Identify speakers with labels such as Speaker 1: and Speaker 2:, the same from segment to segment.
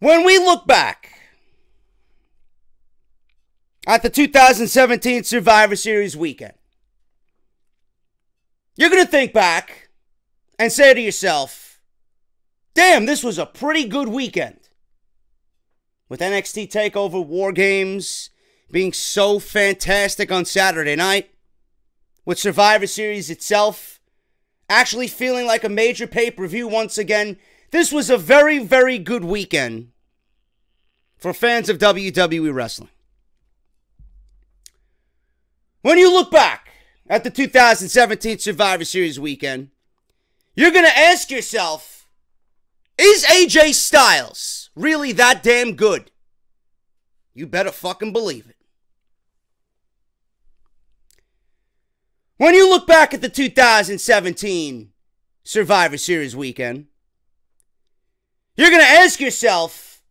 Speaker 1: When we look back at the 2017 Survivor Series weekend, you're going to think back and say to yourself, damn, this was a pretty good weekend. With NXT TakeOver War Games being so fantastic on Saturday night, with Survivor Series itself actually feeling like a major pay per view once again, this was a very, very good weekend for fans of WWE Wrestling. When you look back at the 2017 Survivor Series weekend, you're going to ask yourself is AJ Styles really that damn good? You better fucking believe it. When you look back at the 2017 Survivor Series weekend, you're going to ask yourself,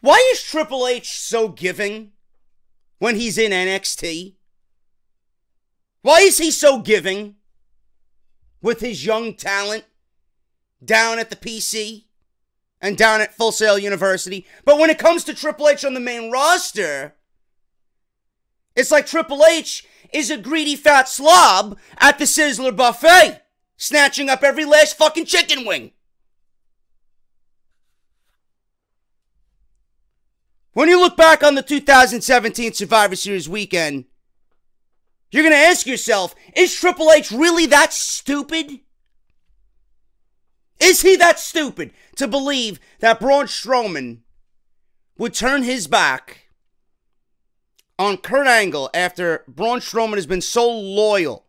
Speaker 1: why is Triple H so giving when he's in NXT? Why is he so giving with his young talent down at the PC and down at Full Sail University? But when it comes to Triple H on the main roster, it's like Triple H is a greedy fat slob at the Sizzler buffet, snatching up every last fucking chicken wing. When you look back on the 2017 Survivor Series weekend, you're going to ask yourself is Triple H really that stupid? Is he that stupid to believe that Braun Strowman would turn his back on Kurt Angle after Braun Strowman has been so loyal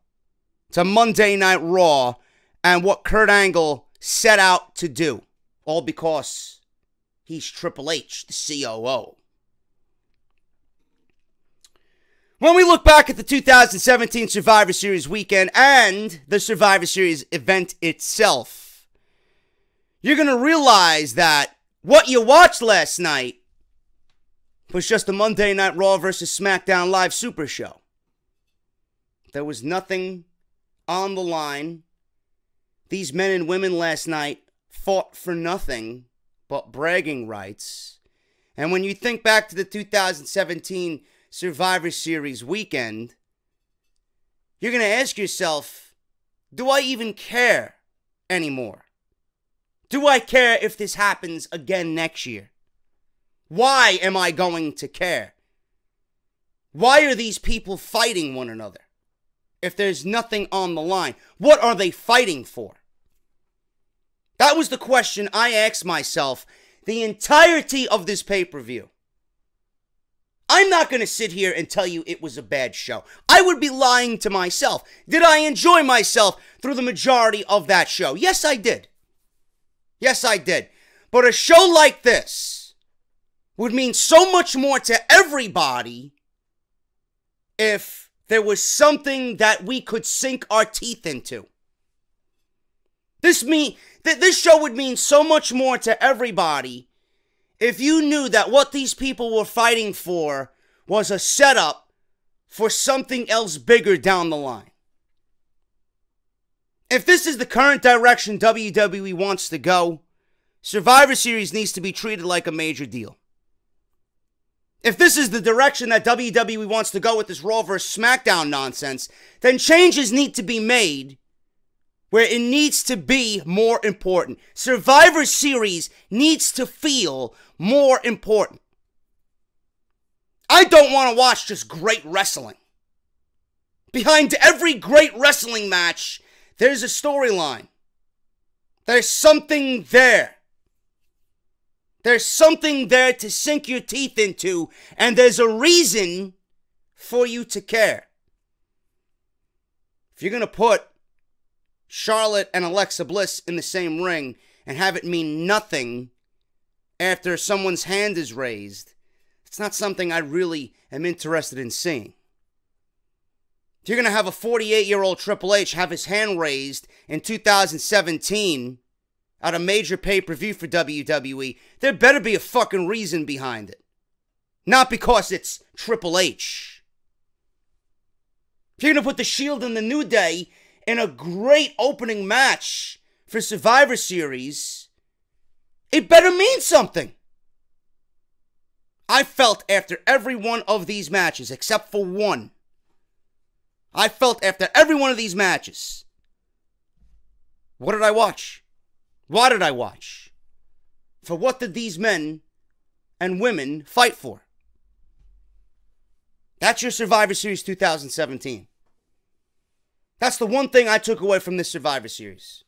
Speaker 1: to Monday Night Raw and what Kurt Angle set out to do, all because he's Triple H, the COO. When we look back at the 2017 Survivor Series weekend and the Survivor Series event itself, you're going to realize that what you watched last night was just a Monday Night Raw versus SmackDown Live Super Show. There was nothing on the line. These men and women last night fought for nothing bragging rights. And when you think back to the 2017 Survivor Series weekend, you're going to ask yourself, do I even care anymore? Do I care if this happens again next year? Why am I going to care? Why are these people fighting one another? If there's nothing on the line, what are they fighting for? That was the question I asked myself the entirety of this pay per view. I'm not going to sit here and tell you it was a bad show. I would be lying to myself. Did I enjoy myself through the majority of that show? Yes, I did. Yes, I did. But a show like this, would mean so much more to everybody if there was something that we could sink our teeth into. This mean that this show would mean so much more to everybody if you knew that what these people were fighting for was a setup for something else bigger down the line. If this is the current direction WWE wants to go, Survivor Series needs to be treated like a major deal. If this is the direction that WWE wants to go with this Raw vs. SmackDown nonsense, then changes need to be made where it needs to be more important. Survivor Series needs to feel more important. I don't want to watch just great wrestling. Behind every great wrestling match, there's a storyline. There's something there. There's something there to sink your teeth into, and there's a reason for you to care. If you're going to put Charlotte and Alexa Bliss in the same ring and have it mean nothing after someone's hand is raised, it's not something I really am interested in seeing. If you're going to have a 48 year old Triple H have his hand raised in 2017 at a major pay per view for WWE, there better be a fucking reason behind it. Not because it's Triple H. If you're going to put the Shield in the New Day in a great opening match for Survivor Series, it better mean something. I felt after every one of these matches, except for one, I felt after every one of these matches. What did I watch? Why did I watch? For what did these men and women fight for? That's your Survivor Series 2017. That's the one thing I took away from this Survivor Series.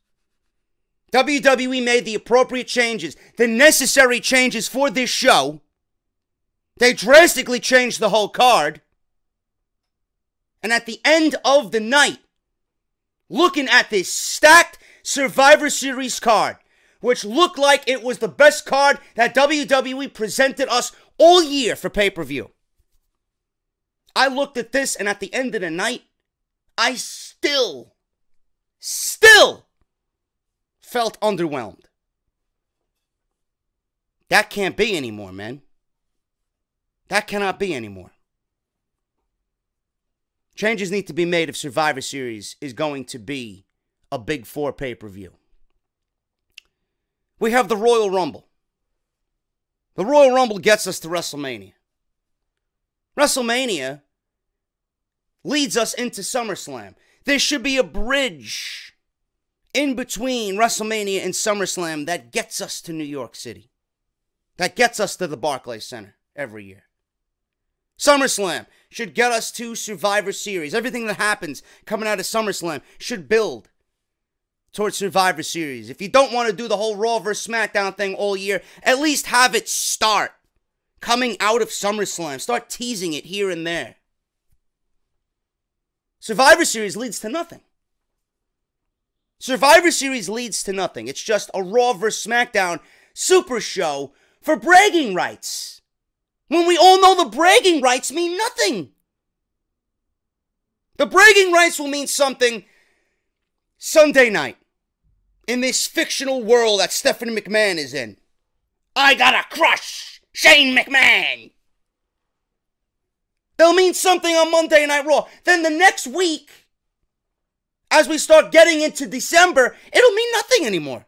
Speaker 1: WWE made the appropriate changes, the necessary changes for this show. They drastically changed the whole card. And at the end of the night, looking at this stacked Survivor Series card, which looked like it was the best card that WWE presented us all year for pay per view. I looked at this, and at the end of the night, I still, still felt underwhelmed. That can't be anymore, man. That cannot be anymore. Changes need to be made if Survivor Series is going to be a big four pay per view. We have the Royal Rumble. The Royal Rumble gets us to WrestleMania. WrestleMania leads us into SummerSlam. There should be a bridge in between WrestleMania and SummerSlam that gets us to New York City, that gets us to the Barclays Center every year. SummerSlam should get us to Survivor Series. Everything that happens coming out of SummerSlam should build towards Survivor Series. If you don't want to do the whole Raw vs. SmackDown thing all year, at least have it start coming out of SummerSlam. Start teasing it here and there. Survivor Series leads to nothing. Survivor Series leads to nothing. It's just a Raw vs. SmackDown super show for bragging rights. When we all know the bragging rights mean nothing. The bragging rights will mean something Sunday night in this fictional world that Stephanie McMahon is in. I gotta crush Shane McMahon. They'll mean something on Monday Night Raw. Then the next week, as we start getting into December, it'll mean nothing anymore.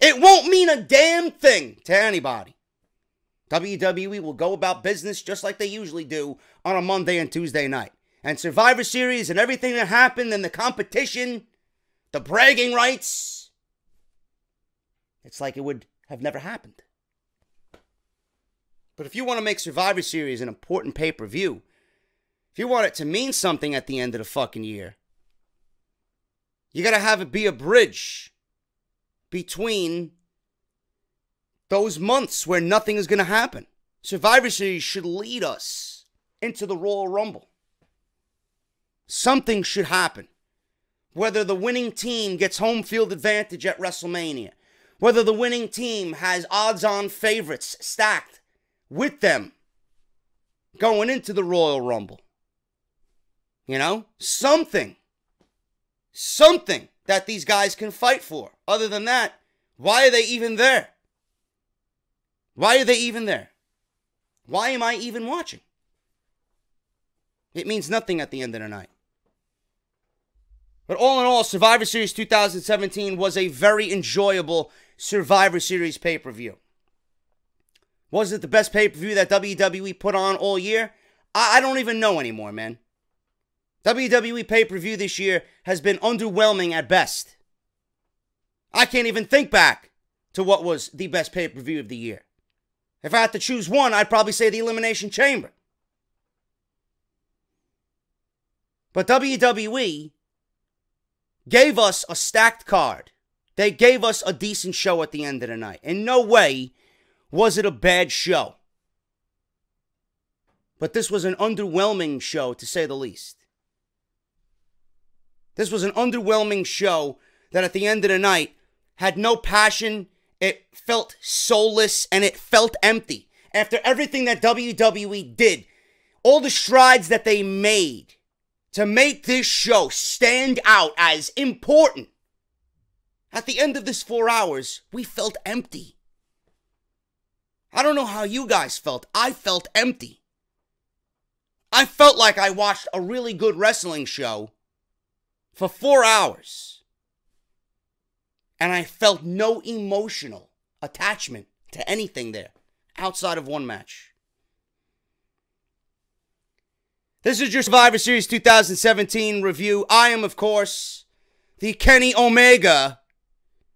Speaker 1: It won't mean a damn thing to anybody. WWE will go about business just like they usually do on a Monday and Tuesday night. And Survivor Series and everything that happened and the competition, the bragging rights, it's like it would have never happened. But if you want to make Survivor Series an important pay per view, if you want it to mean something at the end of the fucking year, you got to have it be a bridge between those months where nothing is going to happen. Survivor Series should lead us into the Royal Rumble. Something should happen. Whether the winning team gets home field advantage at WrestleMania, whether the winning team has odds on favorites stacked with them going into the Royal Rumble. You know, something, something that these guys can fight for. Other than that, why are they even there? Why are they even there? Why am I even watching? It means nothing at the end of the night. But all in all, Survivor Series 2017 was a very enjoyable Survivor Series pay per view. Was it the best pay per view that WWE put on all year? I, I don't even know anymore, man. WWE pay per view this year has been underwhelming at best. I can't even think back to what was the best pay per view of the year. If I had to choose one, I'd probably say the Elimination Chamber. But WWE gave us a stacked card. They gave us a decent show at the end of the night. In no way was it a bad show? But this was an underwhelming show, to say the least. This was an underwhelming show that at the end of the night had no passion, it felt soulless, and it felt empty. After everything that WWE did, all the strides that they made to make this show stand out as important, at the end of this four hours, we felt empty. I don't know how you guys felt. I felt empty. I felt like I watched a really good wrestling show for four hours. And I felt no emotional attachment to anything there outside of one match. This is your Survivor Series 2017 review. I am, of course, the Kenny Omega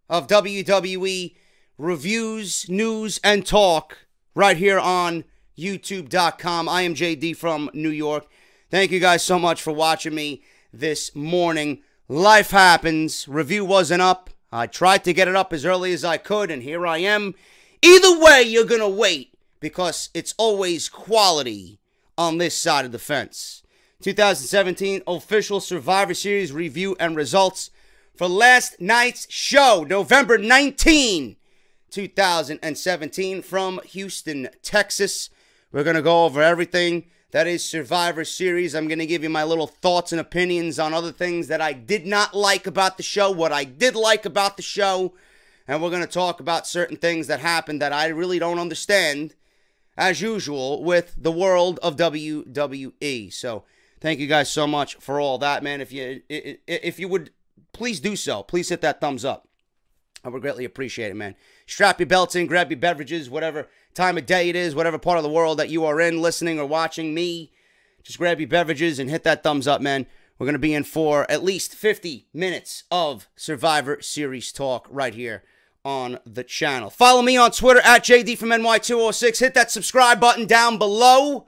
Speaker 1: of WWE reviews, news, and talk right here on YouTube.com. I am JD from New York. Thank you guys so much for watching me this morning. Life happens. Review wasn't up. I tried to get it up as early as I could, and here I am. Either way, you're going to wait because it's always quality on this side of the fence. 2017 official Survivor Series review and results for last night's show, November 19, 2017, from Houston, Texas. We're going to go over everything that is Survivor Series. I'm going to give you my little thoughts and opinions on other things that I did not like about the show, what I did like about the show, and we're going to talk about certain things that happened that I really don't understand, as usual, with the world of WWE. So, thank you guys so much for all that, man. If you if you would please do so, please hit that thumbs up. I would greatly appreciate it, man. Strap your belts in, grab your beverages, whatever time of day it is, whatever part of the world that you are in, listening or watching me. Just grab your beverages and hit that thumbs up, man. We're going to be in for at least 50 minutes of Survivor Series talk right here on the channel. Follow me on Twitter at JD from NY206. Hit that subscribe button down below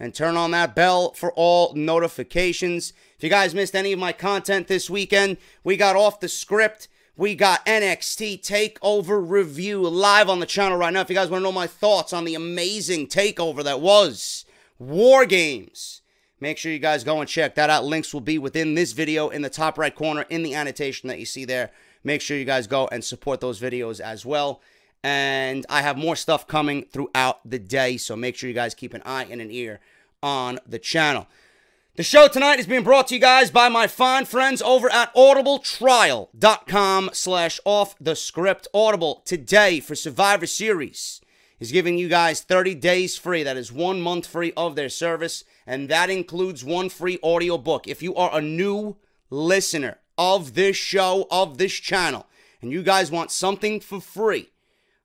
Speaker 1: and turn on that bell for all notifications. If you guys missed any of my content this weekend, we got off the script we got NXT TakeOver review live on the channel right now. If you guys want to know my thoughts on the amazing takeover that was War Games, make sure you guys go and check that out. Links will be within this video in the top right corner in the annotation that you see there. Make sure you guys go and support those videos as well. And I have more stuff coming throughout the day, so make sure you guys keep an eye and an ear on the channel. The show tonight is being brought to you guys by my fine friends over at audibletrial.com slash off the script. Audible today for Survivor Series is giving you guys 30 days free. That is one month free of their service, and that includes one free audio book. If you are a new listener of this show, of this channel, and you guys want something for free,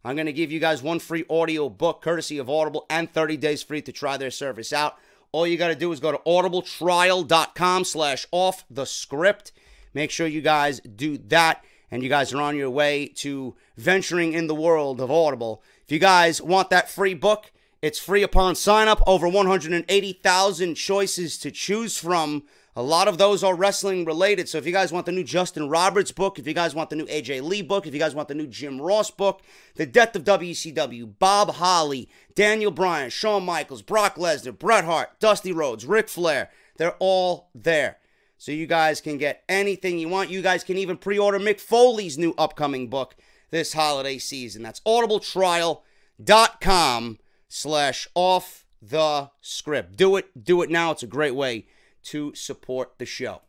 Speaker 1: I'm going to give you guys one free audio book courtesy of Audible and 30 days free to try their service out. All you got to do is go to audibletrial.com slash off the script. Make sure you guys do that and you guys are on your way to venturing in the world of Audible. If you guys want that free book, it's free upon sign up. Over 180,000 choices to choose from. A lot of those are wrestling related. So if you guys want the new Justin Roberts book, if you guys want the new AJ Lee book, if you guys want the new Jim Ross book, The Death of WCW, Bob Holly, Daniel Bryan, Shawn Michaels, Brock Lesnar, Bret Hart, Dusty Rhodes, Ric Flair, they're all there. So you guys can get anything you want. You guys can even pre-order Mick Foley's new upcoming book this holiday season. That's audibletrial.com slash off the script. Do it. Do it now. It's a great way to support the show.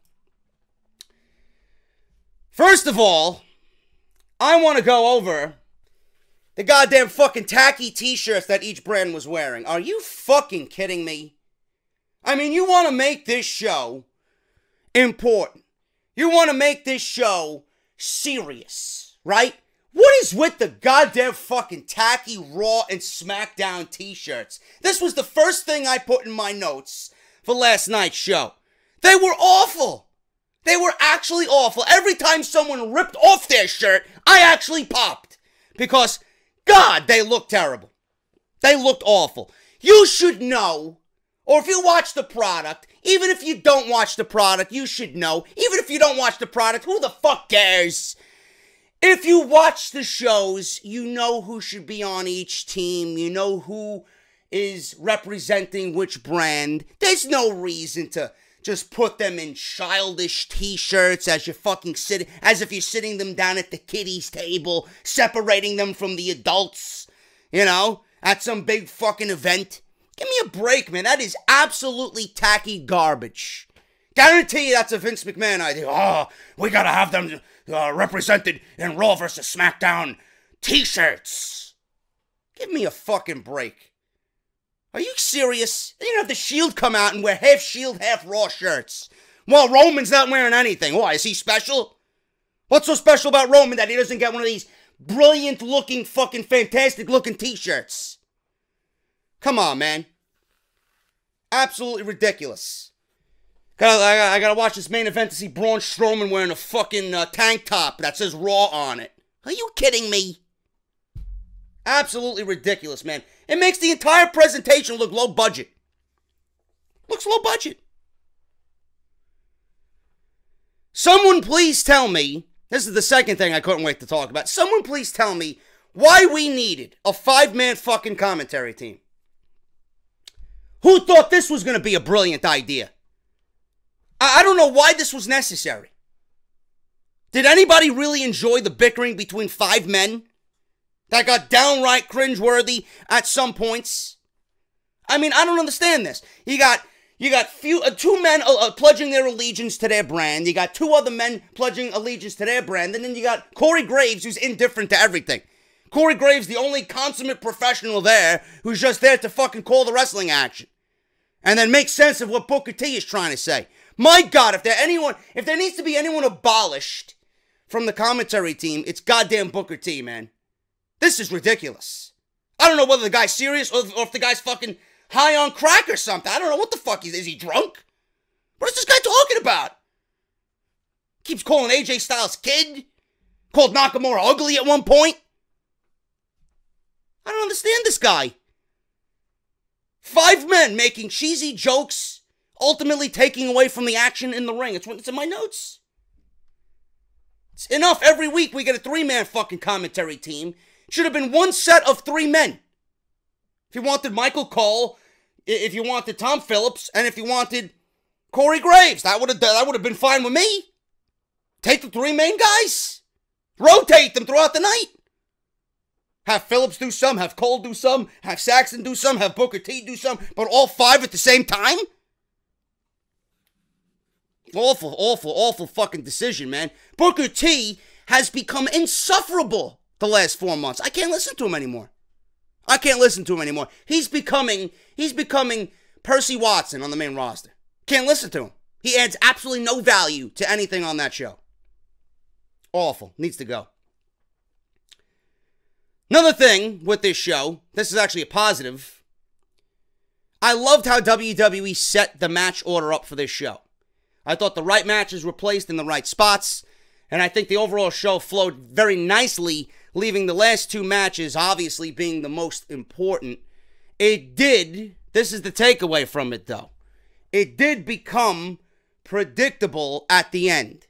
Speaker 1: First of all, I want to go over the goddamn fucking tacky t shirts that each brand was wearing. Are you fucking kidding me? I mean, you want to make this show important. You want to make this show serious, right? What is with the goddamn fucking tacky Raw and SmackDown t shirts? This was the first thing I put in my notes for last night's show. They were awful. They were actually awful. Every time someone ripped off their shirt, I actually popped. Because, God, they looked terrible. They looked awful. You should know, or if you watch the product, even if you don't watch the product, you should know. Even if you don't watch the product, who the fuck cares? If you watch the shows, you know who should be on each team. You know who is representing which brand. There's no reason to just put them in childish t-shirts as you're fucking sitting as if you're sitting them down at the kiddies table, separating them from the adults, you know, at some big fucking event. Give me a break, man. That is absolutely tacky garbage. Guarantee you that's a Vince McMahon idea. Oh, we gotta have them uh, represented in Raw versus SmackDown t-shirts. Give me a fucking break. Are you serious? They didn't have the Shield come out and wear half Shield, half Raw shirts. Well, Roman's not wearing anything. Why? Is he special? What's so special about Roman that he doesn't get one of these brilliant looking, fucking fantastic looking t shirts? Come on, man. Absolutely ridiculous. Gotta, I, I, gotta watch this main event to see Braun Strowman wearing a fucking uh, tank top that says Raw on it. Are you kidding me? Absolutely ridiculous, man. It makes the entire presentation look low budget. Looks low budget. Someone please tell me, this is the second thing I couldn't wait to talk about. Someone please tell me why we needed a five man fucking commentary team. Who thought this was going to be a brilliant idea? I, I don't know why this was necessary. Did anybody really enjoy the bickering between five men that got downright cringeworthy at some points? I mean, I don't understand this. You got you got few uh, two men uh, uh, pledging their allegiance to their brand. You got two other men pledging allegiance to their brand, and then you got Corey Graves, who's indifferent to everything. Corey Graves, the only consummate professional there, who's just there to fucking call the wrestling action, and then make sense of what Booker T is trying to say. My God, if there anyone, if there needs to be anyone abolished from the commentary team, it's goddamn Booker T, man. This is ridiculous. I don't know whether the guy's serious or, or if the guy's fucking high on crack or something. I don't know what the fuck is. Is he drunk? What is this guy talking about? Keeps calling AJ Styles kid. Called Nakamura ugly at one point. I don't understand this guy. Five men making cheesy jokes, ultimately taking away from the action in the ring. It's, it's in my notes. It's enough. Every week we get a three man fucking commentary team. Should have been one set of three men. If you wanted Michael Cole, if you wanted Tom Phillips, and if you wanted Corey Graves, that would have that would have been fine with me. Take the three main guys, rotate them throughout the night. Have Phillips do some, have Cole do some, have Saxton do some, have Booker T do some, but all five at the same time? Awful, awful, awful fucking decision, man. Booker T has become insufferable the last four months. I can't listen to him anymore. I can't listen to him anymore. He's becoming he's becoming Percy Watson on the main roster. Can't listen to him. He adds absolutely no value to anything on that show. Awful. Needs to go. Another thing with this show, this is actually a positive. I loved how WWE set the match order up for this show. I thought the right matches were placed in the right spots, and I think the overall show flowed very nicely leaving the last two matches obviously being the most important. It did, this is the takeaway from it though, it did become predictable at the end.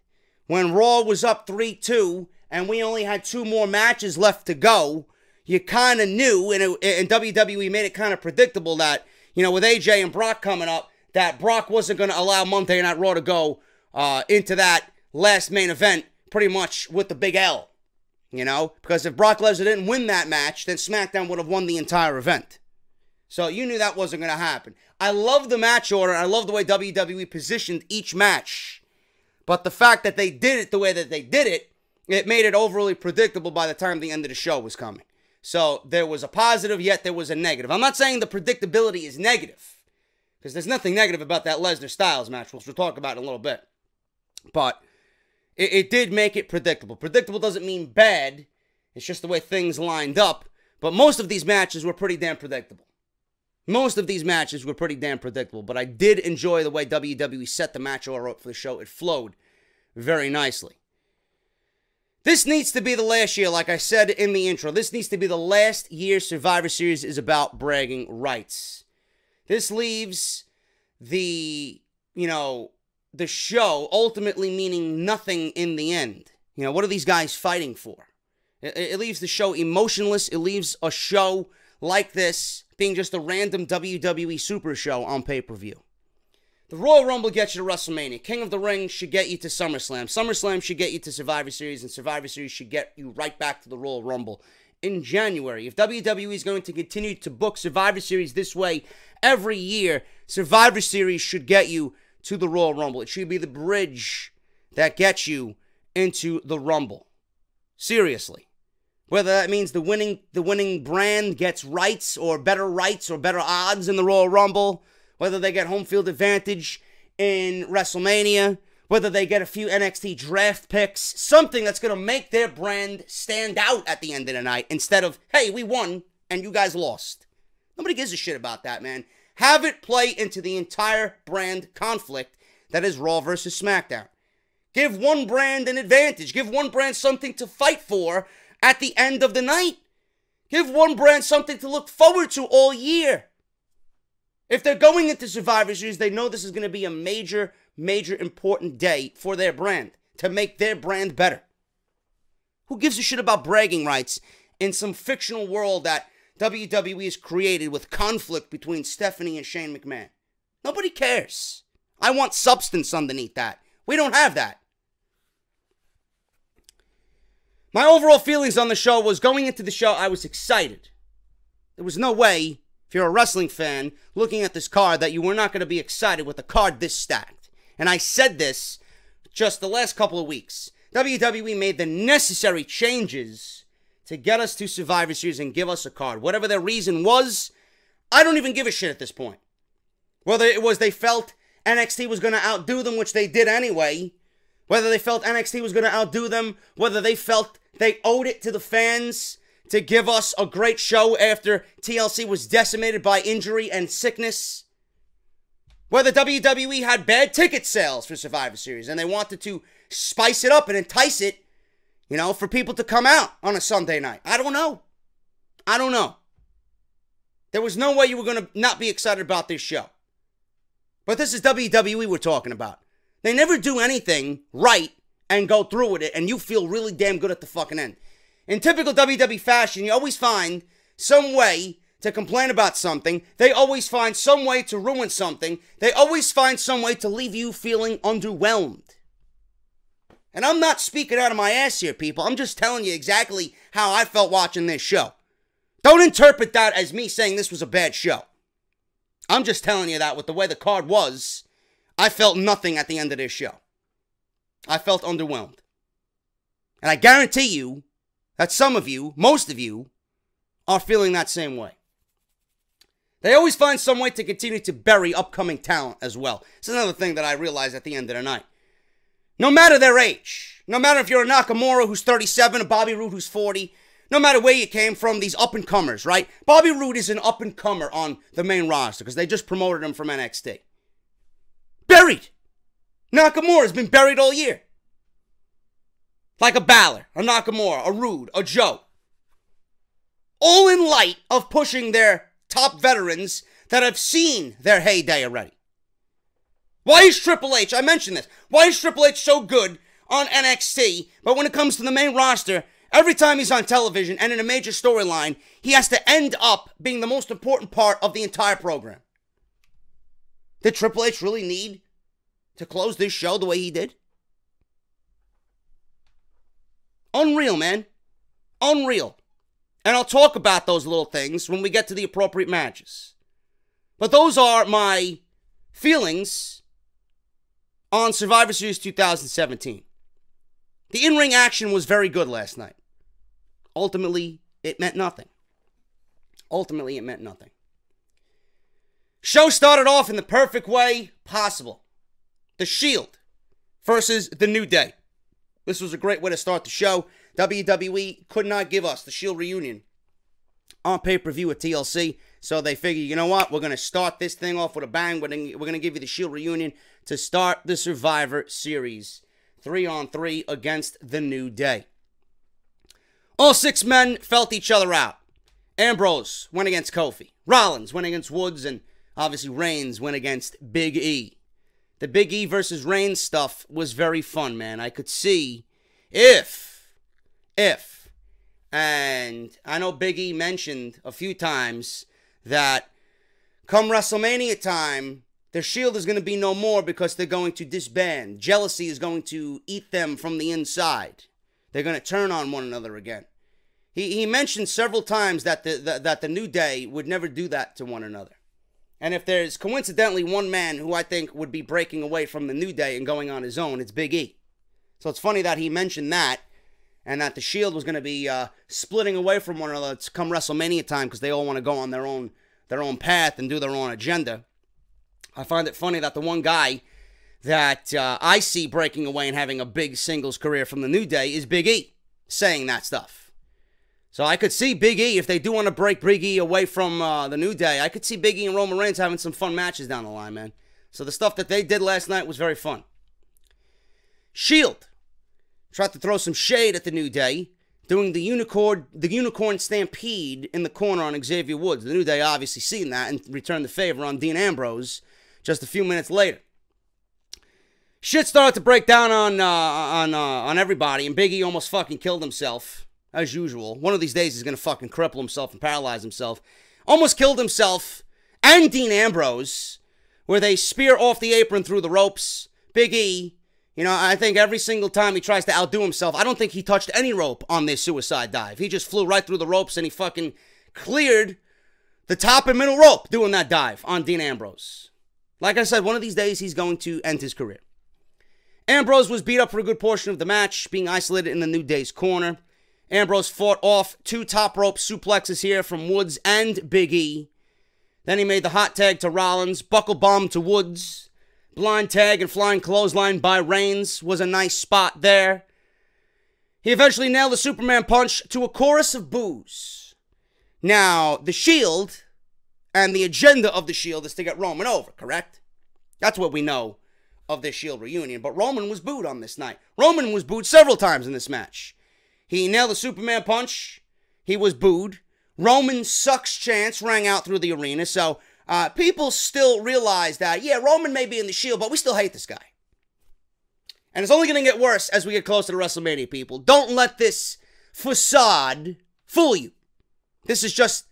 Speaker 1: When Raw was up 3 2 and we only had two more matches left to go, you kind of knew, and, it, and WWE made it kind of predictable that, you know, with AJ and Brock coming up, that Brock wasn't going to allow Monday Night Raw to go uh, into that last main event pretty much with the big L. You know, because if Brock Lesnar didn't win that match, then SmackDown would have won the entire event. So you knew that wasn't going to happen. I love the match order. I love the way WWE positioned each match. But the fact that they did it the way that they did it, it made it overly predictable by the time the end of the show was coming. So there was a positive, yet there was a negative. I'm not saying the predictability is negative, because there's nothing negative about that Lesnar Styles match, which we'll talk about in a little bit. But it, it did make it predictable. Predictable doesn't mean bad, it's just the way things lined up. But most of these matches were pretty damn predictable. Most of these matches were pretty damn predictable, but I did enjoy the way WWE set the match order up for the show. It flowed very nicely. This needs to be the last year, like I said in the intro. This needs to be the last year Survivor Series is about bragging rights. This leaves the, you know, the show ultimately meaning nothing in the end. You know, what are these guys fighting for? It, it, leaves the show emotionless. It leaves a show like this being just a random WWE Super Show on pay per view. The Royal Rumble gets you to WrestleMania. King of the Ring should get you to SummerSlam. SummerSlam should get you to Survivor Series, and Survivor Series should get you right back to the Royal Rumble in January. If WWE is going to continue to book Survivor Series this way every year, Survivor Series should get you to the Royal Rumble. It should be the bridge that gets you into the Rumble. Seriously. Whether that means the winning the winning brand gets rights or better rights or better odds in the Royal Rumble, whether they get home field advantage in WrestleMania, whether they get a few NXT draft picks, something that's going to make their brand stand out at the end of the night instead of, hey, we won and you guys lost. Nobody gives a shit about that, man. Have it play into the entire brand conflict that is Raw versus SmackDown. Give one brand an advantage. Give one brand something to fight for at the end of the night. Give one brand something to look forward to all year. If they're going into Survivor Series, they know this is going to be a major, major important day for their brand to make their brand better. Who gives a shit about bragging rights in some fictional world that WWE has created with conflict between Stephanie and Shane McMahon? Nobody cares. I want substance underneath that. We don't have that. My overall feelings on the show was going into the show, I was excited. There was no way if you're a wrestling fan looking at this card, that you were not going to be excited with a card this stacked. And I said this just the last couple of weeks. WWE made the necessary changes to get us to Survivor Series and give us a card. Whatever their reason was, I don't even give a shit at this point. Whether it was they felt NXT was going to outdo them, which they did anyway, whether they felt NXT was going to outdo them, whether they felt they owed it to the fans to give us a great show after TLC was decimated by injury and sickness. Whether WWE had bad ticket sales for Survivor Series and they wanted to spice it up and entice it, you know, for people to come out on a Sunday night. I don't know. I don't know. There was no way you were going to not be excited about this show. But this is WWE we're talking about. They never do anything right and go through with it, and you feel really damn good at the fucking end. In typical WWE fashion, you always find some way to complain about something. They always find some way to ruin something. They always find some way to leave you feeling underwhelmed. And I'm not speaking out of my ass here, people. I'm just telling you exactly how I felt watching this show. Don't interpret that as me saying this was a bad show. I'm just telling you that with the way the card was, I felt nothing at the end of this show. I felt underwhelmed. And I guarantee you, that some of you, most of you, are feeling that same way. They always find some way to continue to bury upcoming talent as well. It's another thing that I realized at the end of the night. No matter their age, no matter if you're a Nakamura who's 37, a Bobby Roode who's 40, no matter where you came from, these up and comers, right? Bobby Roode is an up and comer on the main roster because they just promoted him from NXT. Buried. Nakamura has been buried all year like a Balor, a Nakamura, a Roode, a Joe. All in light of pushing their top veterans that have seen their heyday already. Why is Triple H, I mentioned this, why is Triple H so good on NXT, but when it comes to the main roster, every time he's on television and in a major storyline, he has to end up being the most important part of the entire program? Did Triple H really need to close this show the way he did? Unreal, man. Unreal. And I'll talk about those little things when we get to the appropriate matches. But those are my feelings on Survivor Series 2017. The in ring action was very good last night. Ultimately, it meant nothing. Ultimately, it meant nothing. Show started off in the perfect way possible. The Shield versus the New Day. This was a great way to start the show. WWE could not give us the Shield reunion on pay per view at TLC. So they figure, you know what? We're going to start this thing off with a bang. We're going to give you the Shield reunion to start the Survivor Series. Three on three against the New Day. All six men felt each other out. Ambrose went against Kofi. Rollins went against Woods. And obviously Reigns went against Big E the Big E versus Reigns stuff was very fun, man. I could see if, if, and I know Big E mentioned a few times that come WrestleMania time, their Shield is going to be no more because they're going to disband. Jealousy is going to eat them from the inside. They're going to turn on one another again. He, he mentioned several times that the, the, that the New Day would never do that to one another. And if there's coincidentally one man who I think would be breaking away from the New Day and going on his own, it's Big E. So it's funny that he mentioned that and that the Shield was going to be uh, splitting away from one another to come WrestleMania time because they all want to go on their own their own path and do their own agenda. I find it funny that the one guy that uh, I see breaking away and having a big singles career from the New Day is Big E saying that stuff. So I could see Big E, if they do want to break Big E away from uh, the New Day, I could see Big E and Roman Reigns having some fun matches down the line, man. So the stuff that they did last night was very fun. Shield tried to throw some shade at the New Day, doing the unicorn the unicorn stampede in the corner on Xavier Woods. The New Day obviously seen that and returned the favor on Dean Ambrose just a few minutes later. Shit started to break down on uh, on uh, on everybody, and Biggie almost fucking killed himself as usual. One of these days he's gonna fucking cripple himself and paralyze himself. Almost killed himself and Dean Ambrose, where they spear off the apron through the ropes. Big E you know, I think every single time he tries to outdo himself, I don't think he touched any rope on this suicide dive. He just flew right through the ropes and he fucking cleared the top and middle rope doing that dive on Dean Ambrose. Like I said, one of these days he's going to end his career. Ambrose was beat up for a good portion of the match, being isolated in the New Day's corner. Ambrose fought off two top rope suplexes here from Woods and Big E. Then he made the hot tag to Rollins, buckle bomb to Woods, Blind tag and flying clothesline by Reigns was a nice spot there. He eventually nailed the Superman punch to a chorus of boos. Now, the Shield and the agenda of the Shield is to get Roman over, correct? That's what we know of this Shield reunion. But Roman was booed on this night. Roman was booed several times in this match. He nailed the Superman punch. He was booed. Roman sucks chance rang out through the arena. So uh, people still realize that, yeah, Roman may be in the Shield, but we still hate this guy. And it's only going to get worse as we get closer to the WrestleMania, people. Don't let this facade fool you. This is just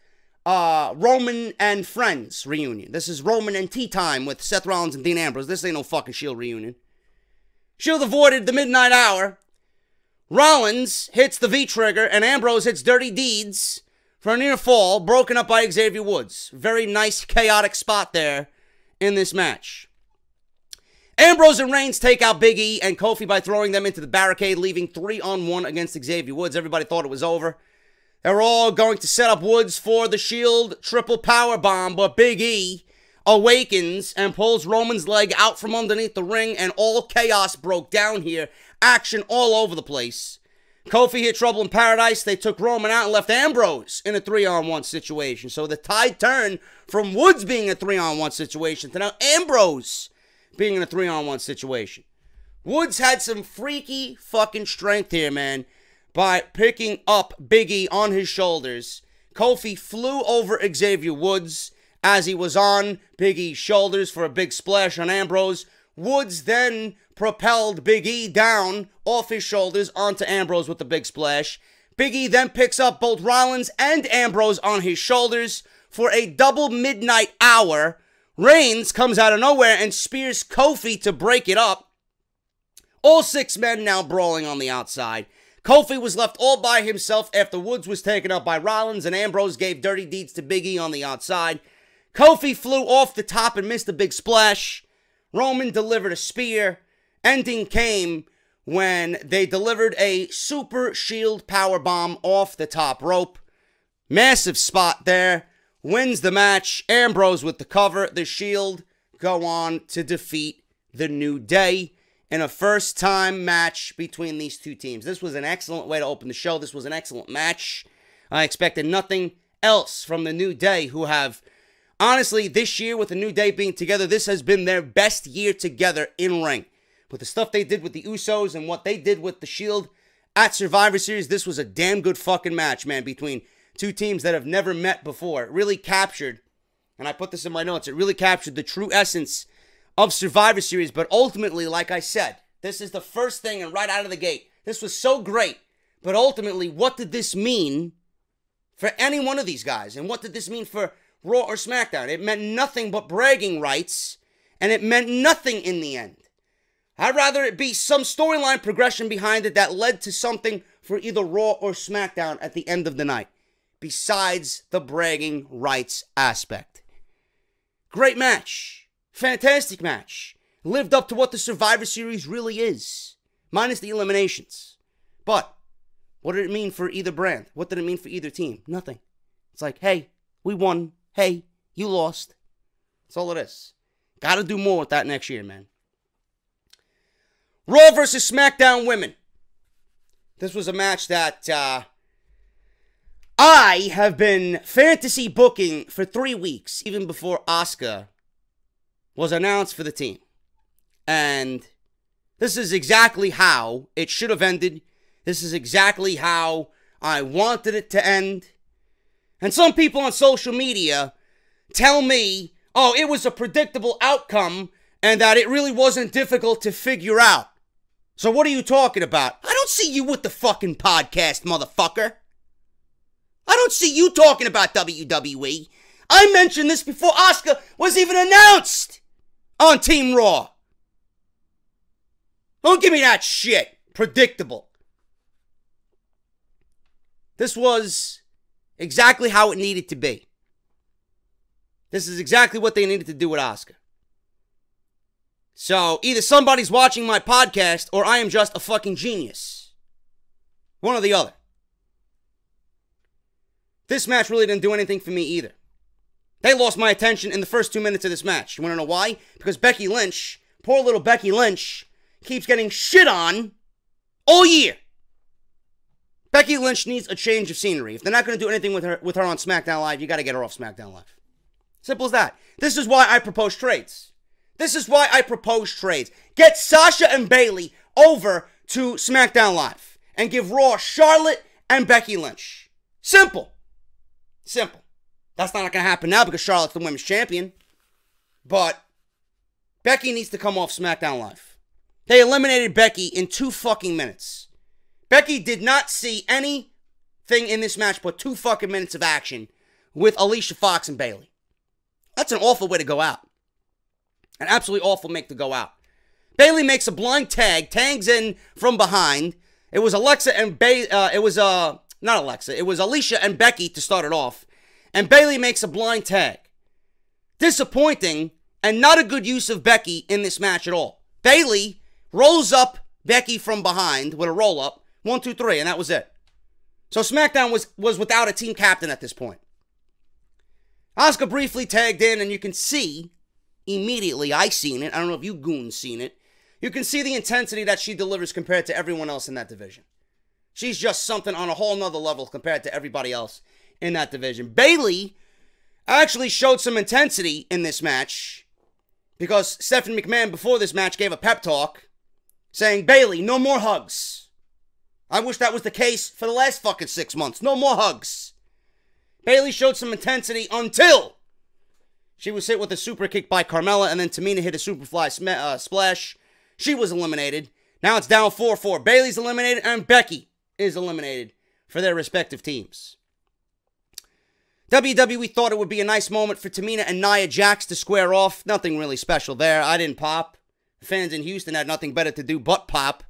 Speaker 1: uh, Roman and Friends reunion. This is Roman and Tea Time with Seth Rollins and Dean Ambrose. This ain't no fucking Shield reunion. Shield avoided the midnight hour. Rollins hits the V trigger, and Ambrose hits Dirty Deeds for a near fall, broken up by Xavier Woods. Very nice, chaotic spot there in this match. Ambrose and Reigns take out Big E and Kofi by throwing them into the barricade, leaving three on one against Xavier Woods. Everybody thought it was over. They were all going to set up Woods for the Shield triple power bomb, but Big E awakens and pulls Roman's leg out from underneath the ring, and all chaos broke down here. Action all over the place. Kofi hit trouble in paradise. They took Roman out and left Ambrose in a three on one situation. So the tide turned from Woods being a three on one situation to now Ambrose being in a three on one situation. Woods had some freaky fucking strength here, man, by picking up Biggie on his shoulders. Kofi flew over Xavier Woods as he was on Biggie's shoulders for a big splash on Ambrose. Woods then propelled Big E down off his shoulders onto Ambrose with the big splash. Big E then picks up both Rollins and Ambrose on his shoulders for a double midnight hour. Reigns comes out of nowhere and spears Kofi to break it up. All six men now brawling on the outside. Kofi was left all by himself after Woods was taken up by Rollins and Ambrose gave dirty deeds to Big E on the outside. Kofi flew off the top and missed a big splash. Roman delivered a spear. Ending came when they delivered a super shield power bomb off the top rope. Massive spot there. Wins the match. Ambrose with the cover. The shield go on to defeat the New Day in a first time match between these two teams. This was an excellent way to open the show. This was an excellent match. I expected nothing else from the New Day, who have honestly, this year with the New Day being together, this has been their best year together in ring. With the stuff they did with the Usos and what they did with the Shield at Survivor Series, this was a damn good fucking match, man, between two teams that have never met before. It really captured, and I put this in my notes, it really captured the true essence of Survivor Series. But ultimately, like I said, this is the first thing, and right out of the gate, this was so great. But ultimately, what did this mean for any one of these guys? And what did this mean for Raw or SmackDown? It meant nothing but bragging rights, and it meant nothing in the end. I'd rather it be some storyline progression behind it that led to something for either Raw or SmackDown at the end of the night, besides the bragging rights aspect. Great match. Fantastic match. Lived up to what the Survivor Series really is, minus the eliminations. But what did it mean for either brand? What did it mean for either team? Nothing. It's like, hey, we won. Hey, you lost. That's all it is. Got to do more with that next year, man. Raw versus SmackDown women. This was a match that uh, I have been fantasy booking for three weeks, even before Asuka was announced for the team. And this is exactly how it should have ended. This is exactly how I wanted it to end. And some people on social media tell me, oh, it was a predictable outcome and that it really wasn't difficult to figure out. So what are you talking about? I don't see you with the fucking podcast, motherfucker. I don't see you talking about WWE. I mentioned this before Asuka was even announced on Team Raw. Don't give me that shit. Predictable. This was exactly how it needed to be. This is exactly what they needed to do with Asuka. So either somebody's watching my podcast or I am just a fucking genius. One or the other. This match really didn't do anything for me either. They lost my attention in the first two minutes of this match. You want to know why? Because Becky Lynch, poor little Becky Lynch, keeps getting shit on all year. Becky Lynch needs a change of scenery. If they're not going to do anything with her with her on SmackDown Live, you got to get her off SmackDown Live. Simple as that. This is why I propose trades. This is why I propose trades. Get Sasha and Bayley over to SmackDown Live and give Raw Charlotte and Becky Lynch. Simple. Simple. That's not going to happen now because Charlotte's the women's champion. But Becky needs to come off SmackDown Live. They eliminated Becky in two fucking minutes. Becky did not see anything in this match but two fucking minutes of action with Alicia Fox and Bayley. That's an awful way to go out. An absolutely awful make to go out. Bayley makes a blind tag, tags in from behind. It was Alexa and Bay. Uh, it was uh not Alexa. It was Alicia and Becky to start it off. And Bayley makes a blind tag. Disappointing and not a good use of Becky in this match at all. Bayley rolls up Becky from behind with a roll up. One, two, three, and that was it. So SmackDown was, was without a team captain at this point. Asuka briefly tagged in, and you can see immediately, I seen it. I don't know if you goons seen it. You can see the intensity that she delivers compared to everyone else in that division. She's just something on a whole nother level compared to everybody else in that division. Bayley actually showed some intensity in this match because Stephanie McMahon before this match gave a pep talk saying, Bayley, no more hugs. I wish that was the case for the last fucking six months. No more hugs. Bayley showed some intensity until she was hit with a super kick by Carmella, and then Tamina hit a superfly uh, splash. She was eliminated. Now it's down 4 4. Bayley's eliminated, and Becky is eliminated for their respective teams. WWE thought it would be a nice moment for Tamina and Nia Jax to square off. Nothing really special there. I didn't pop. Fans in Houston had nothing better to do but pop.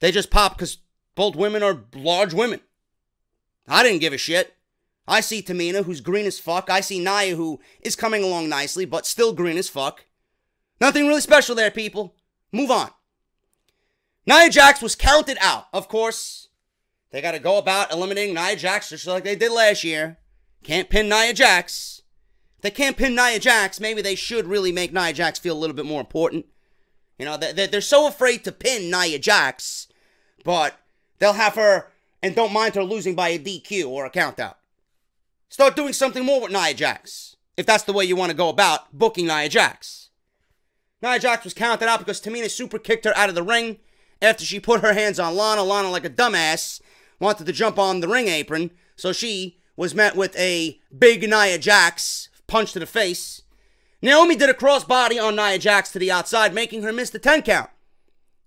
Speaker 1: They just pop because both women are large women. I didn't give a shit. I see Tamina, who's green as fuck. I see Nia, who is coming along nicely, but still green as fuck. Nothing really special there, people. Move on. Nia Jax was counted out. Of course, they got to go about eliminating Nia Jax just like they did last year. Can't pin Nia Jax. If they can't pin Nia Jax, maybe they should really make Nia Jax feel a little bit more important. You know, they're so afraid to pin Nia Jax, but they'll have her and don't mind her losing by a DQ or a countout. Start doing something more with Nia Jax, if that's the way you want to go about booking Nia Jax. Nia Jax was counted out because Tamina super kicked her out of the ring after she put her hands on Lana. Lana, like a dumbass, wanted to jump on the ring apron, so she was met with a big Nia Jax punch to the face. Naomi did a crossbody on Nia Jax to the outside, making her miss the 10 count.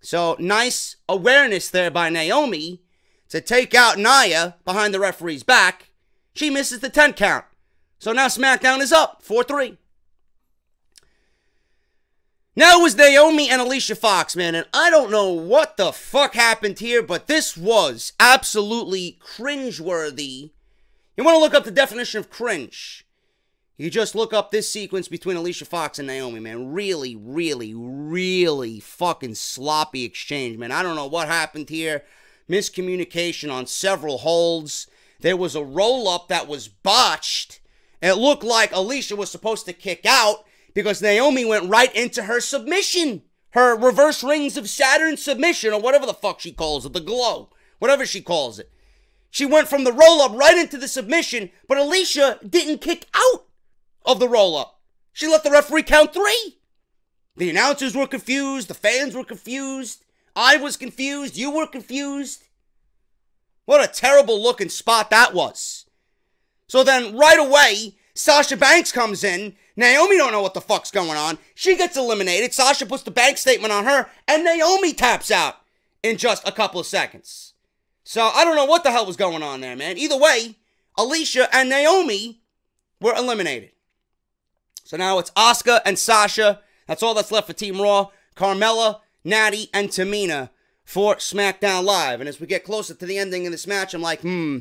Speaker 1: So nice awareness there by Naomi to take out Nia behind the referee's back. She misses the 10 count. So now SmackDown is up 4 3. Now it was Naomi and Alicia Fox, man, and I don't know what the fuck happened here, but this was absolutely cringeworthy. You want to look up the definition of cringe? You just look up this sequence between Alicia Fox and Naomi, man. Really, really, really fucking sloppy exchange, man. I don't know what happened here. Miscommunication on several holds. There was a roll up that was botched. It looked like Alicia was supposed to kick out because Naomi went right into her submission. her reverse rings of Saturn submission, or whatever the fuck she calls it, the glow, whatever she calls it. She went from the roll up right into the submission, but Alicia didn't kick out of the roll up. She let the referee count three. The announcers were confused, the fans were confused, I was confused, you were confused. What a terrible looking spot that was. So then right away, Sasha Banks comes in. Naomi don't know what the fuck's going on. She gets eliminated. Sasha puts the bank statement on her, and Naomi taps out in just a couple of seconds. So I don't know what the hell was going on there, man. Either way, Alicia and Naomi were eliminated. So now it's Asuka and Sasha. That's all that's left for Team Raw. Carmella, Natty, and Tamina for SmackDown Live. And as we get closer to the ending of this match, I'm like, hmm,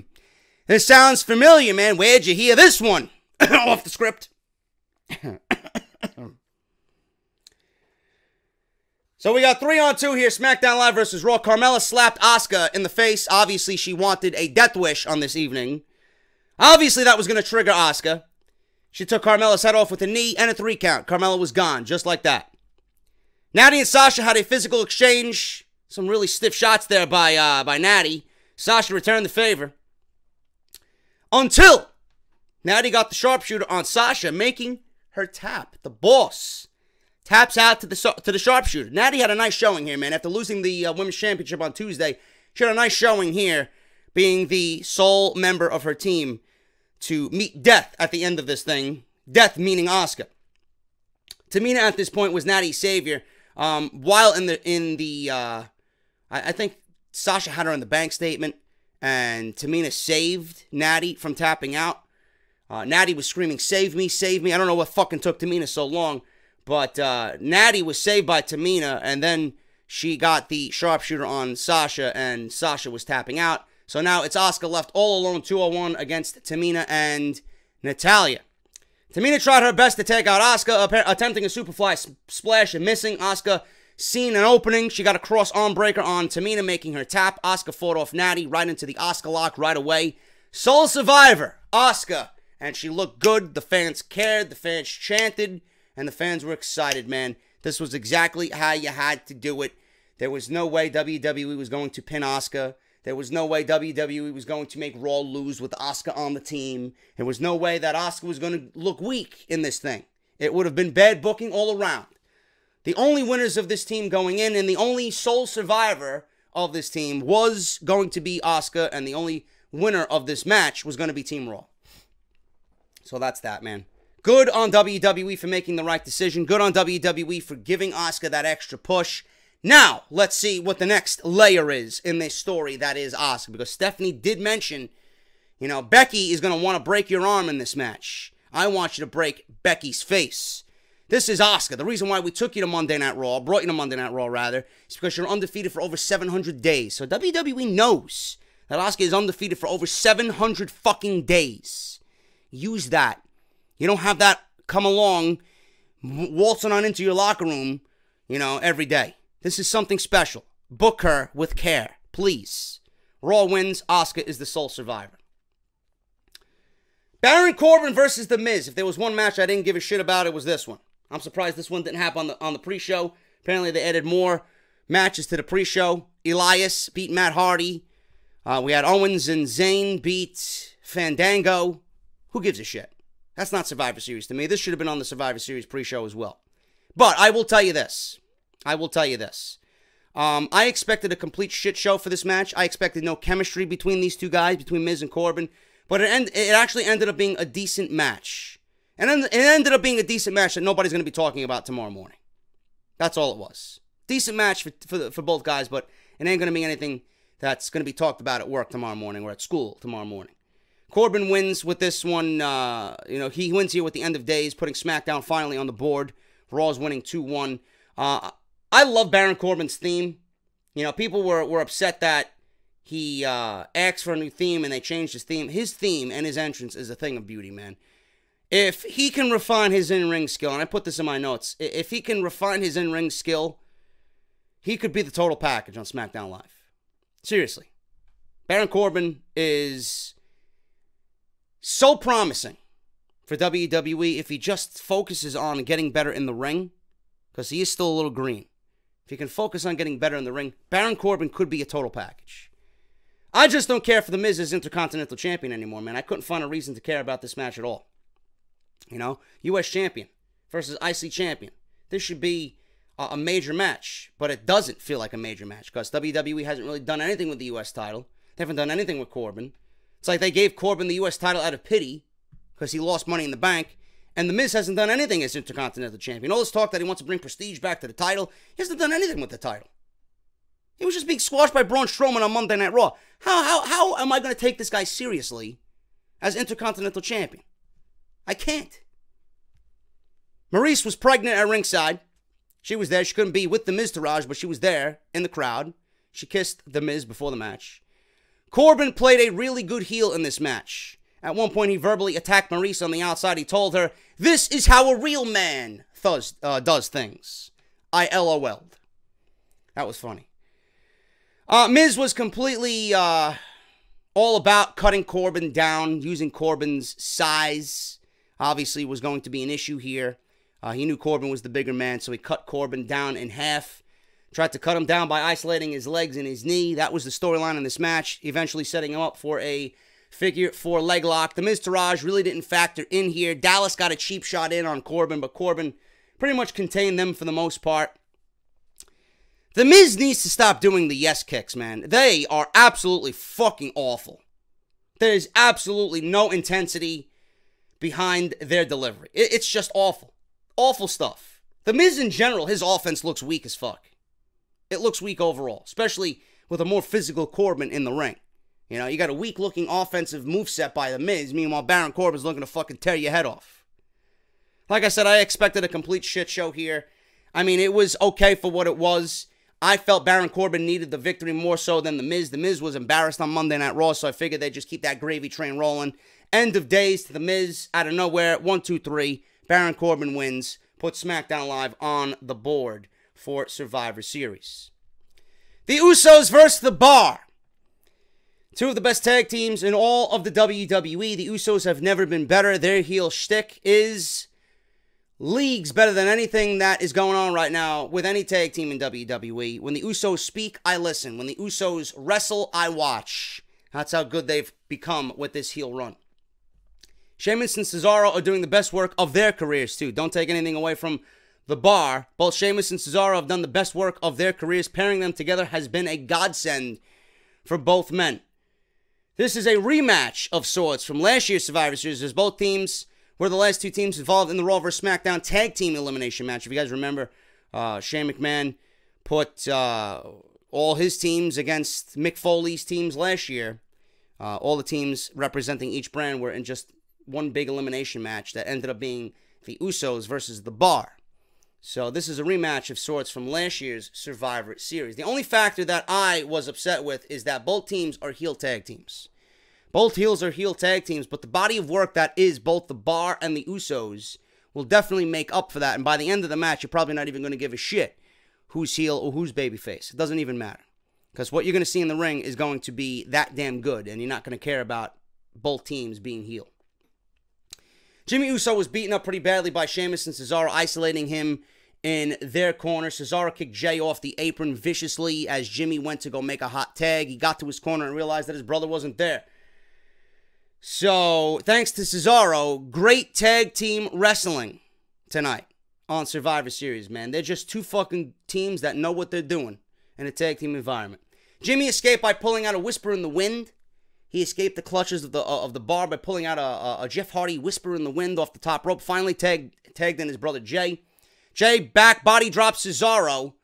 Speaker 1: this sounds familiar, man. Where'd you hear this one? Off the script. so we got three on two here. SmackDown Live versus Raw. Carmella slapped Asuka in the face. Obviously, she wanted a death wish on this evening. Obviously, that was going to trigger Asuka. She took Carmella's head off with a knee and a three count. Carmella was gone, just like that. Natty and Sasha had a physical exchange. Some really stiff shots there by uh, by Natty. Sasha returned the favor. Until Natty got the sharpshooter on Sasha, making her tap. The boss taps out to the to the sharpshooter. Natty had a nice showing here, man. After losing the uh, women's championship on Tuesday, she had a nice showing here, being the sole member of her team to meet death at the end of this thing. Death meaning Asuka. Tamina at this point was Natty's savior. Um, while in the in the uh, I, I think Sasha had her in the bank statement, and Tamina saved Natty from tapping out. Uh, Natty was screaming, "Save me, save me!" I don't know what fucking took Tamina so long, but uh, Natty was saved by Tamina, and then she got the sharpshooter on Sasha, and Sasha was tapping out. So now it's Asuka left all alone, 201 against Tamina and Natalya. Tamina tried her best to take out Asuka, attempting a superfly splash and missing. Asuka seen an opening. She got a cross arm breaker on Tamina, making her tap. Asuka fought off Natty right into the Asuka lock right away. Sole survivor, Asuka. And she looked good. The fans cared. The fans chanted. And the fans were excited, man. This was exactly how you had to do it. There was no way WWE was going to pin Asuka. There was no way WWE was going to make Raw lose with Asuka on the team. There was no way that Asuka was going to look weak in this thing. It would have been bad booking all around. The only winners of this team going in and the only sole survivor of this team was going to be Asuka and the only winner of this match was going to be Team Raw. So that's that, man. Good on WWE for making the right decision. Good on WWE for giving Asuka that extra push. Now, let's see what the next layer is in this story that is Asuka. Because Stephanie did mention, you know, Becky is going to want to break your arm in this match. I want you to break Becky's face. This is Asuka. The reason why we took you to Monday Night Raw, brought you to Monday Night Raw rather, is because you're undefeated for over 700 days. So WWE knows that Asuka is undefeated for over 700 fucking days. Use that. You don't have that come along waltzing on into your locker room, you know, every day. This is something special. Book her with care, please. Raw wins. Asuka is the sole survivor. Baron Corbin versus The Miz. If there was one match I didn't give a shit about, it was this one. I'm surprised this one didn't happen on the on the pre-show. Apparently, they added more matches to the pre-show. Elias beat Matt Hardy. Uh, we had Owens and Zayn beat Fandango. Who gives a shit? That's not Survivor Series to me. This should have been on the Survivor Series pre-show as well. But I will tell you this. I will tell you this. Um, I expected a complete shit show for this match. I expected no chemistry between these two guys, between Miz and Corbin. But it, end, it actually ended up being a decent match. And then it ended up being a decent match that nobody's going to be talking about tomorrow morning. That's all it was. Decent match for, for, for both guys, but it ain't going to be anything that's going to be talked about at work tomorrow morning or at school tomorrow morning. Corbin wins with this one. Uh, you know, he wins here with the end of days, putting SmackDown finally on the board. Raw's winning 2 1. Uh, I love Baron Corbin's theme. You know, people were, were upset that he uh, asked for a new theme and they changed his theme. His theme and his entrance is a thing of beauty, man. If he can refine his in ring skill, and I put this in my notes, if he can refine his in ring skill, he could be the total package on SmackDown Live. Seriously. Baron Corbin is so promising for WWE if he just focuses on getting better in the ring, because he is still a little green. If you can focus on getting better in the ring, Baron Corbin could be a total package. I just don't care for The Miz as Intercontinental Champion anymore, man. I couldn't find a reason to care about this match at all. You know, U.S. Champion versus IC Champion. This should be a major match, but it doesn't feel like a major match because WWE hasn't really done anything with the U.S. title. They haven't done anything with Corbin. It's like they gave Corbin the U.S. title out of pity because he lost money in the bank. And The Miz hasn't done anything as Intercontinental Champion. All this talk that he wants to bring prestige back to the title, he hasn't done anything with the title. He was just being squashed by Braun Strowman on Monday Night Raw. How, how, how am I going to take this guy seriously as Intercontinental Champion? I can't. Maryse was pregnant at ringside. She was there. She couldn't be with the Miztourage, but she was there in the crowd. She kissed the Miz before the match. Corbin played a really good heel in this match. At one point, he verbally attacked Maryse on the outside. He told her, This is how a real man does, uh, does things. I LOL'd. That was funny. Uh, Miz was completely uh, all about cutting Corbin down, using Corbin's size. Obviously, was going to be an issue here. Uh, he knew Corbin was the bigger man, so he cut Corbin down in half. Tried to cut him down by isolating his legs and his knee. That was the storyline in this match, eventually setting him up for a figure four leg lock. The Miztourage really didn't factor in here. Dallas got a cheap shot in on Corbin, but Corbin pretty much contained them for the most part. The Miz needs to stop doing the yes kicks, man. They are absolutely fucking awful. There's absolutely no intensity behind their delivery. It's just awful. Awful stuff. The Miz in general, his offense looks weak as fuck. It looks weak overall, especially with a more physical Corbin in the ring. You know, you got a weak looking offensive move set by The Miz. Meanwhile, Baron Corbin's looking to fucking tear your head off. Like I said, I expected a complete shit show here. I mean, it was okay for what it was. I felt Baron Corbin needed the victory more so than The Miz. The Miz was embarrassed on Monday Night Raw, so I figured they'd just keep that gravy train rolling. End of days to The Miz out of nowhere. One, two, three. Baron Corbin wins, Put SmackDown Live on the board for Survivor Series. The Usos versus The Bar. Two of the best tag teams in all of the WWE. The Usos have never been better. Their heel shtick is leagues better than anything that is going on right now with any tag team in WWE. When the Usos speak, I listen. When the Usos wrestle, I watch. That's how good they've become with this heel run. Sheamus and Cesaro are doing the best work of their careers, too. Don't take anything away from the bar. Both Sheamus and Cesaro have done the best work of their careers. Pairing them together has been a godsend for both men. This is a rematch of sorts from last year's Survivor Series, as both teams were the last two teams involved in the Raw vs. SmackDown tag team elimination match. If you guys remember, uh, Shane McMahon put uh, all his teams against Mick Foley's teams last year. Uh, all the teams representing each brand were in just one big elimination match that ended up being the Usos versus the Bar. So this is a rematch of sorts from last year's Survivor Series. The only factor that I was upset with is that both teams are heel tag teams. Both heels are heel tag teams, but the body of work that is both the Bar and the Usos will definitely make up for that. And by the end of the match, you're probably not even going to give a shit who's heel or who's babyface. It doesn't even matter. Because what you're going to see in the ring is going to be that damn good, and you're not going to care about both teams being heel. Jimmy Uso was beaten up pretty badly by Sheamus and Cesaro, isolating him in their corner. Cesaro kicked Jay off the apron viciously as Jimmy went to go make a hot tag. He got to his corner and realized that his brother wasn't there. So, thanks to Cesaro, great tag team wrestling tonight on Survivor Series, man. They're just two fucking teams that know what they're doing in a tag team environment. Jimmy escaped by pulling out a whisper in the wind. He escaped the clutches of the uh, of the bar by pulling out a, a, Jeff Hardy whisper in the wind off the top rope. Finally tagged tagged in his brother Jay. Jay back body drops Cesaro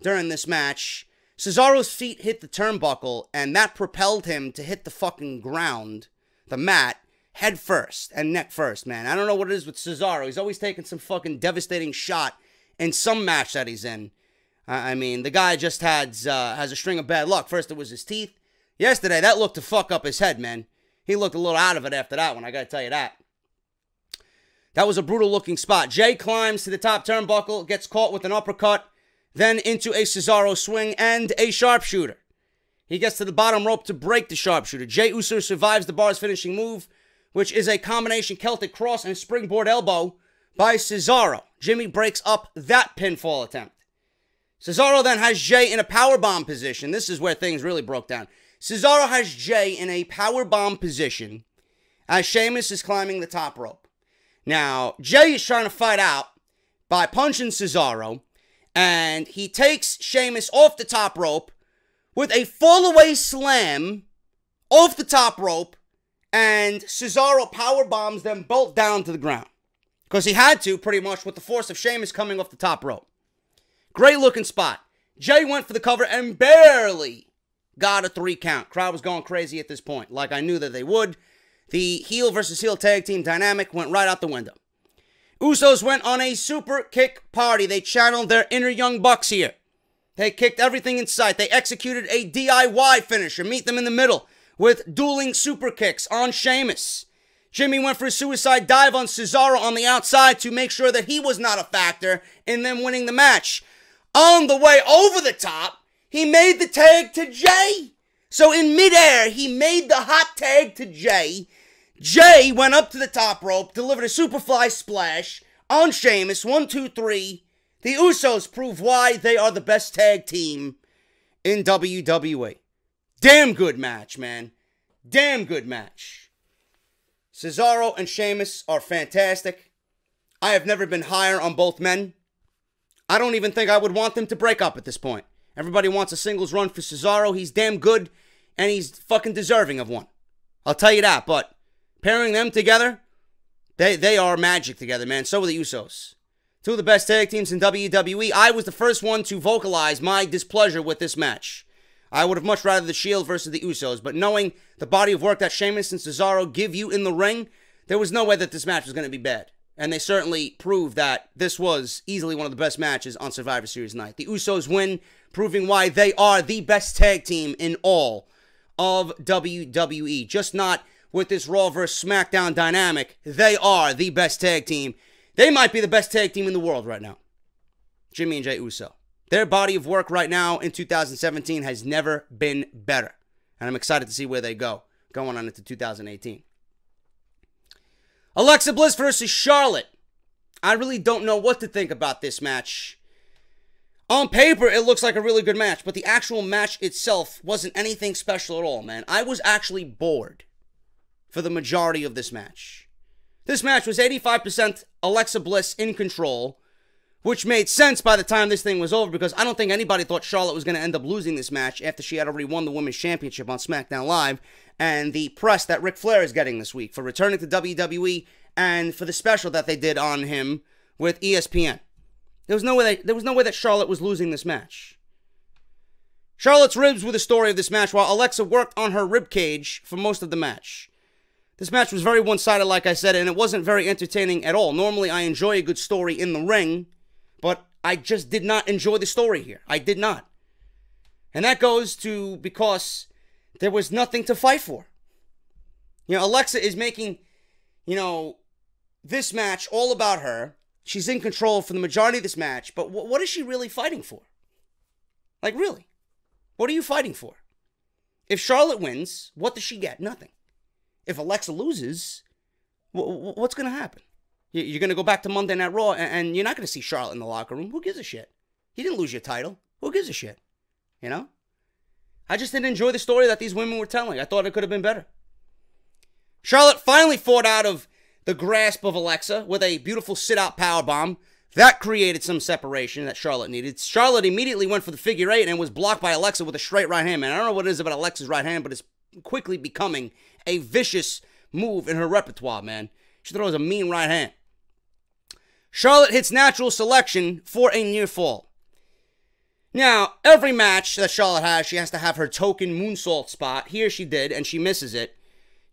Speaker 1: during this match. Cesaro's feet hit the turnbuckle, and that propelled him to hit the fucking ground, the mat, head first and neck first, man. I don't know what it is with Cesaro. He's always taking some fucking devastating shot in some match that he's in. I mean, the guy just has uh, has a string of bad luck. First it was his teeth. Yesterday, that looked to fuck up his head, man. He looked a little out of it after that one, I gotta tell you that. That was a brutal looking spot. Jay climbs to the top turnbuckle, gets caught with an uppercut, then into a Cesaro swing and a sharpshooter. He gets to the bottom rope to break the sharpshooter. Jay Uso survives the bar's finishing move, which is a combination Celtic cross and springboard elbow by Cesaro. Jimmy breaks up that pinfall attempt. Cesaro then has Jay in a power bomb position. This is where things really broke down. Cesaro has Jay in a power bomb position as Sheamus is climbing the top rope. Now, Jay is trying to fight out by punching Cesaro, and he takes Sheamus off the top rope with a fall away slam off the top rope, and Cesaro power bombs them both down to the ground. Because he had to, pretty much, with the force of Sheamus coming off the top rope. Great looking spot. Jay went for the cover and barely got a three count. Crowd was going crazy at this point, like I knew that they would. The heel versus heel tag team dynamic went right out the window. Usos went on a super kick party. They channeled their inner young bucks here. They kicked everything in sight. They executed a DIY finisher. Meet them in the middle with dueling super kicks on Sheamus. Jimmy went for a suicide dive on Cesaro on the outside to make sure that he was not a factor in them winning the match. On the way over the top, he made the tag to Jay. So in midair, he made the hot tag to Jay. Jay went up to the top rope, delivered a superfly splash on Sheamus. One, two, three. The Usos prove why they are the best tag team in WWE. Damn good match, man. Damn good match. Cesaro and Sheamus are fantastic. I have never been higher on both men. I don't even think I would want them to break up at this point. Everybody wants a singles run for Cesaro. He's damn good, and he's fucking deserving of one. I'll tell you that, but pairing them together, they, they are magic together, man. So are the Usos. Two of the best tag teams in WWE. I was the first one to vocalize my displeasure with this match. I would have much rather the Shield versus the Usos, but knowing the body of work that Sheamus and Cesaro give you in the ring, there was no way that this match was going to be bad. And they certainly proved that this was easily one of the best matches on Survivor Series night. The Usos win, proving why they are the best tag team in all of WWE. Just not with this Raw vs. SmackDown dynamic. They are the best tag team. They might be the best tag team in the world right now. Jimmy and Jay Uso. Their body of work right now in 2017 has never been better. And I'm excited to see where they go going on into 2018. Alexa Bliss versus Charlotte. I really don't know what to think about this match. On paper, it looks like a really good match, but the actual match itself wasn't anything special at all, man. I was actually bored for the majority of this match. This match was 85% Alexa Bliss in control, which made sense by the time this thing was over because I don't think anybody thought Charlotte was going to end up losing this match after she had already won the Women's Championship on SmackDown Live and the press that Ric Flair is getting this week for returning to WWE and for the special that they did on him with ESPN. There was no way that, there was no way that Charlotte was losing this match. Charlotte's ribs were the story of this match, while Alexa worked on her rib cage for most of the match. This match was very one-sided, like I said, and it wasn't very entertaining at all. Normally, I enjoy a good story in the ring, but I just did not enjoy the story here. I did not. And that goes to because there was nothing to fight for. You know, Alexa is making, you know, this match all about her. She's in control for the majority of this match, but what is she really fighting for? Like, really? What are you fighting for? If Charlotte wins, what does she get? Nothing. If Alexa loses, what's going to happen? You're going to go back to Monday Night Raw, and you're not going to see Charlotte in the locker room. Who gives a shit? You didn't lose your title. Who gives a shit? You know? I just didn't enjoy the story that these women were telling. I thought it could have been better. Charlotte finally fought out of the grasp of Alexa with a beautiful sit out power bomb. That created some separation that Charlotte needed. Charlotte immediately went for the figure eight and was blocked by Alexa with a straight right hand. Man, I don't know what it is about Alexa's right hand, but it's quickly becoming a vicious move in her repertoire, man. She throws a mean right hand. Charlotte hits natural selection for a near fall. Now, every match that Charlotte has, she has to have her token moonsault spot. Here she did, and she misses it.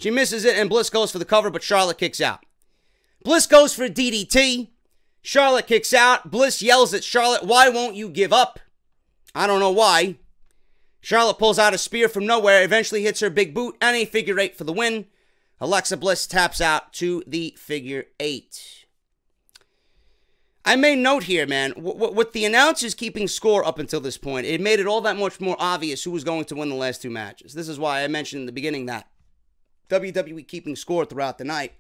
Speaker 1: She misses it, and Bliss goes for the cover, but Charlotte kicks out. Bliss goes for DDT. Charlotte kicks out. Bliss yells at Charlotte, Why won't you give up? I don't know why. Charlotte pulls out a spear from nowhere, eventually hits her big boot, and a figure eight for the win. Alexa Bliss taps out to the figure eight. I may note here, man, with the announcers keeping score up until this point, it made it all that much more obvious who was going to win the last two matches. This is why I mentioned in the beginning that WWE keeping score throughout the night,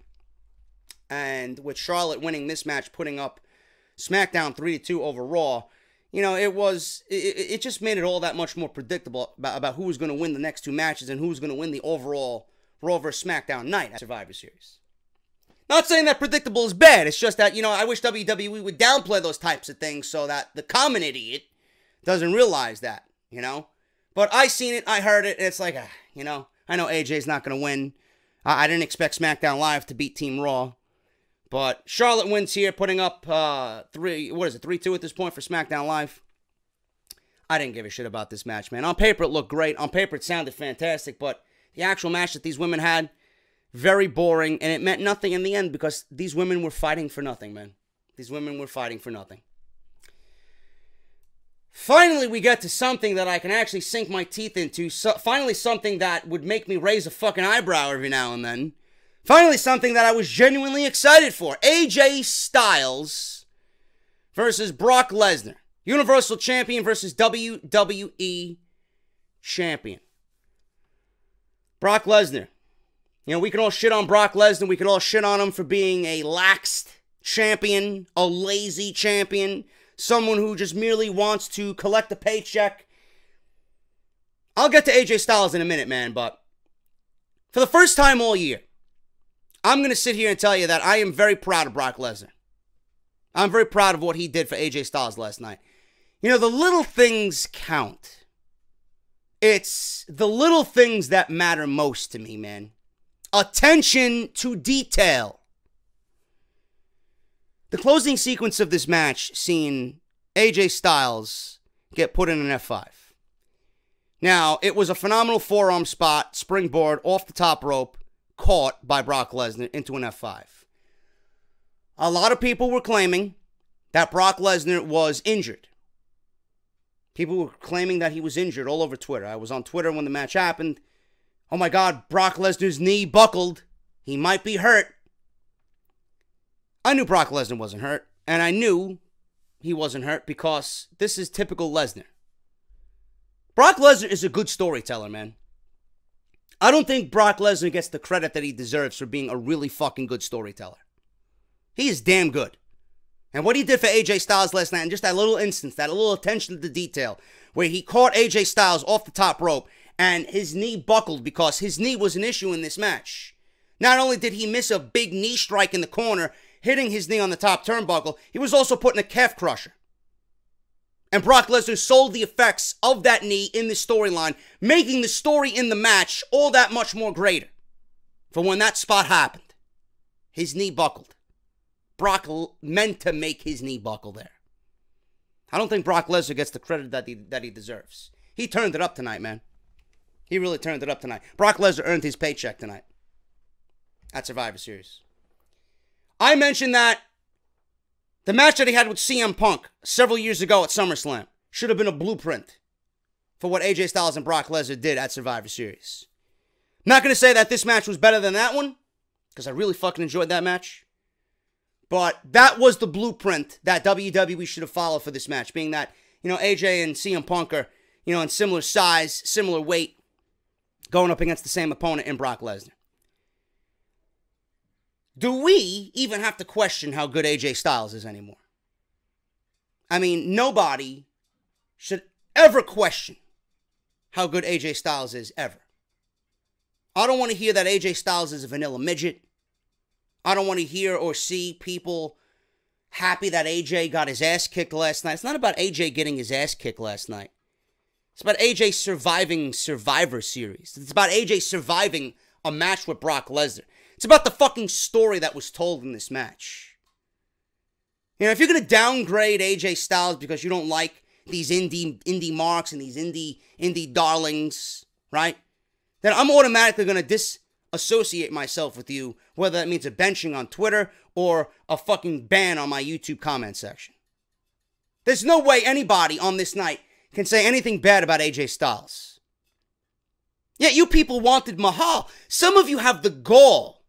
Speaker 1: and with Charlotte winning this match, putting up SmackDown 3 2 over Raw, you know, it was it, it just made it all that much more predictable about, about who was going to win the next two matches and who was going to win the overall Raw vs. SmackDown night at Survivor Series. Not saying that predictable is bad. It's just that, you know, I wish WWE would downplay those types of things so that the common idiot doesn't realize that, you know? But I seen it, I heard it, and it's like, uh, you know, I know AJ's not going to win. I, I didn't expect SmackDown Live to beat Team Raw. But Charlotte wins here, putting up uh, three, what is it, 3 2 at this point for SmackDown Live. I didn't give a shit about this match, man. On paper, it looked great. On paper, it sounded fantastic. But the actual match that these women had, very boring, and it meant nothing in the end because these women were fighting for nothing, man. These women were fighting for nothing. Finally, we get to something that I can actually sink my teeth into. So, finally, something that would make me raise a fucking eyebrow every now and then. Finally, something that I was genuinely excited for AJ Styles versus Brock Lesnar. Universal Champion versus WWE Champion. Brock Lesnar you know, we can all shit on Brock Lesnar. We can all shit on him for being a laxed champion, a lazy champion, someone who just merely wants to collect a paycheck. I'll get to AJ Styles in a minute, man, but for the first time all year, I'm going to sit here and tell you that I am very proud of Brock Lesnar. I'm very proud of what he did for AJ Styles last night. You know, the little things count. It's the little things that matter most to me, man attention to detail. The closing sequence of this match seen AJ Styles get put in an F5. Now, it was a phenomenal forearm spot, springboard off the top rope, caught by Brock Lesnar into an F5. A lot of people were claiming that Brock Lesnar was injured. People were claiming that he was injured all over Twitter. I was on Twitter when the match happened. Oh my God, Brock Lesnar's knee buckled. He might be hurt. I knew Brock Lesnar wasn't hurt, and I knew he wasn't hurt because this is typical Lesnar. Brock Lesnar is a good storyteller, man. I don't think Brock Lesnar gets the credit that he deserves for being a really fucking good storyteller. He is damn good. And what he did for AJ Styles last night, and just that little instance, that little attention to detail, where he caught AJ Styles off the top rope and his knee buckled because his knee was an issue in this match. Not only did he miss a big knee strike in the corner, hitting his knee on the top turnbuckle, he was also put in a calf crusher. And Brock Lesnar sold the effects of that knee in the storyline, making the story in the match all that much more greater. For when that spot happened, his knee buckled. Brock meant to make his knee buckle there. I don't think Brock Lesnar gets the credit that he, that he deserves. He turned it up tonight, man. He really turned it up tonight. Brock Lesnar earned his paycheck tonight at Survivor Series. I mentioned that the match that he had with CM Punk several years ago at SummerSlam should have been a blueprint for what AJ Styles and Brock Lesnar did at Survivor Series. I'm not going to say that this match was better than that one because I really fucking enjoyed that match. But that was the blueprint that WWE should have followed for this match, being that, you know, AJ and CM Punk are, you know, in similar size, similar weight going up against the same opponent in Brock Lesnar. Do we even have to question how good AJ Styles is anymore? I mean, nobody should ever question how good AJ Styles is ever. I don't want to hear that AJ Styles is a vanilla midget. I don't want to hear or see people happy that AJ got his ass kicked last night. It's not about AJ getting his ass kicked last night. It's about AJ surviving Survivor Series. It's about AJ surviving a match with Brock Lesnar. It's about the fucking story that was told in this match. You know, if you're gonna downgrade AJ Styles because you don't like these indie indie marks and these indie indie darlings, right? Then I'm automatically gonna disassociate myself with you, whether that means a benching on Twitter or a fucking ban on my YouTube comment section. There's no way anybody on this night can say anything bad about AJ Styles. Yet you people wanted Mahal. Some of you have the gall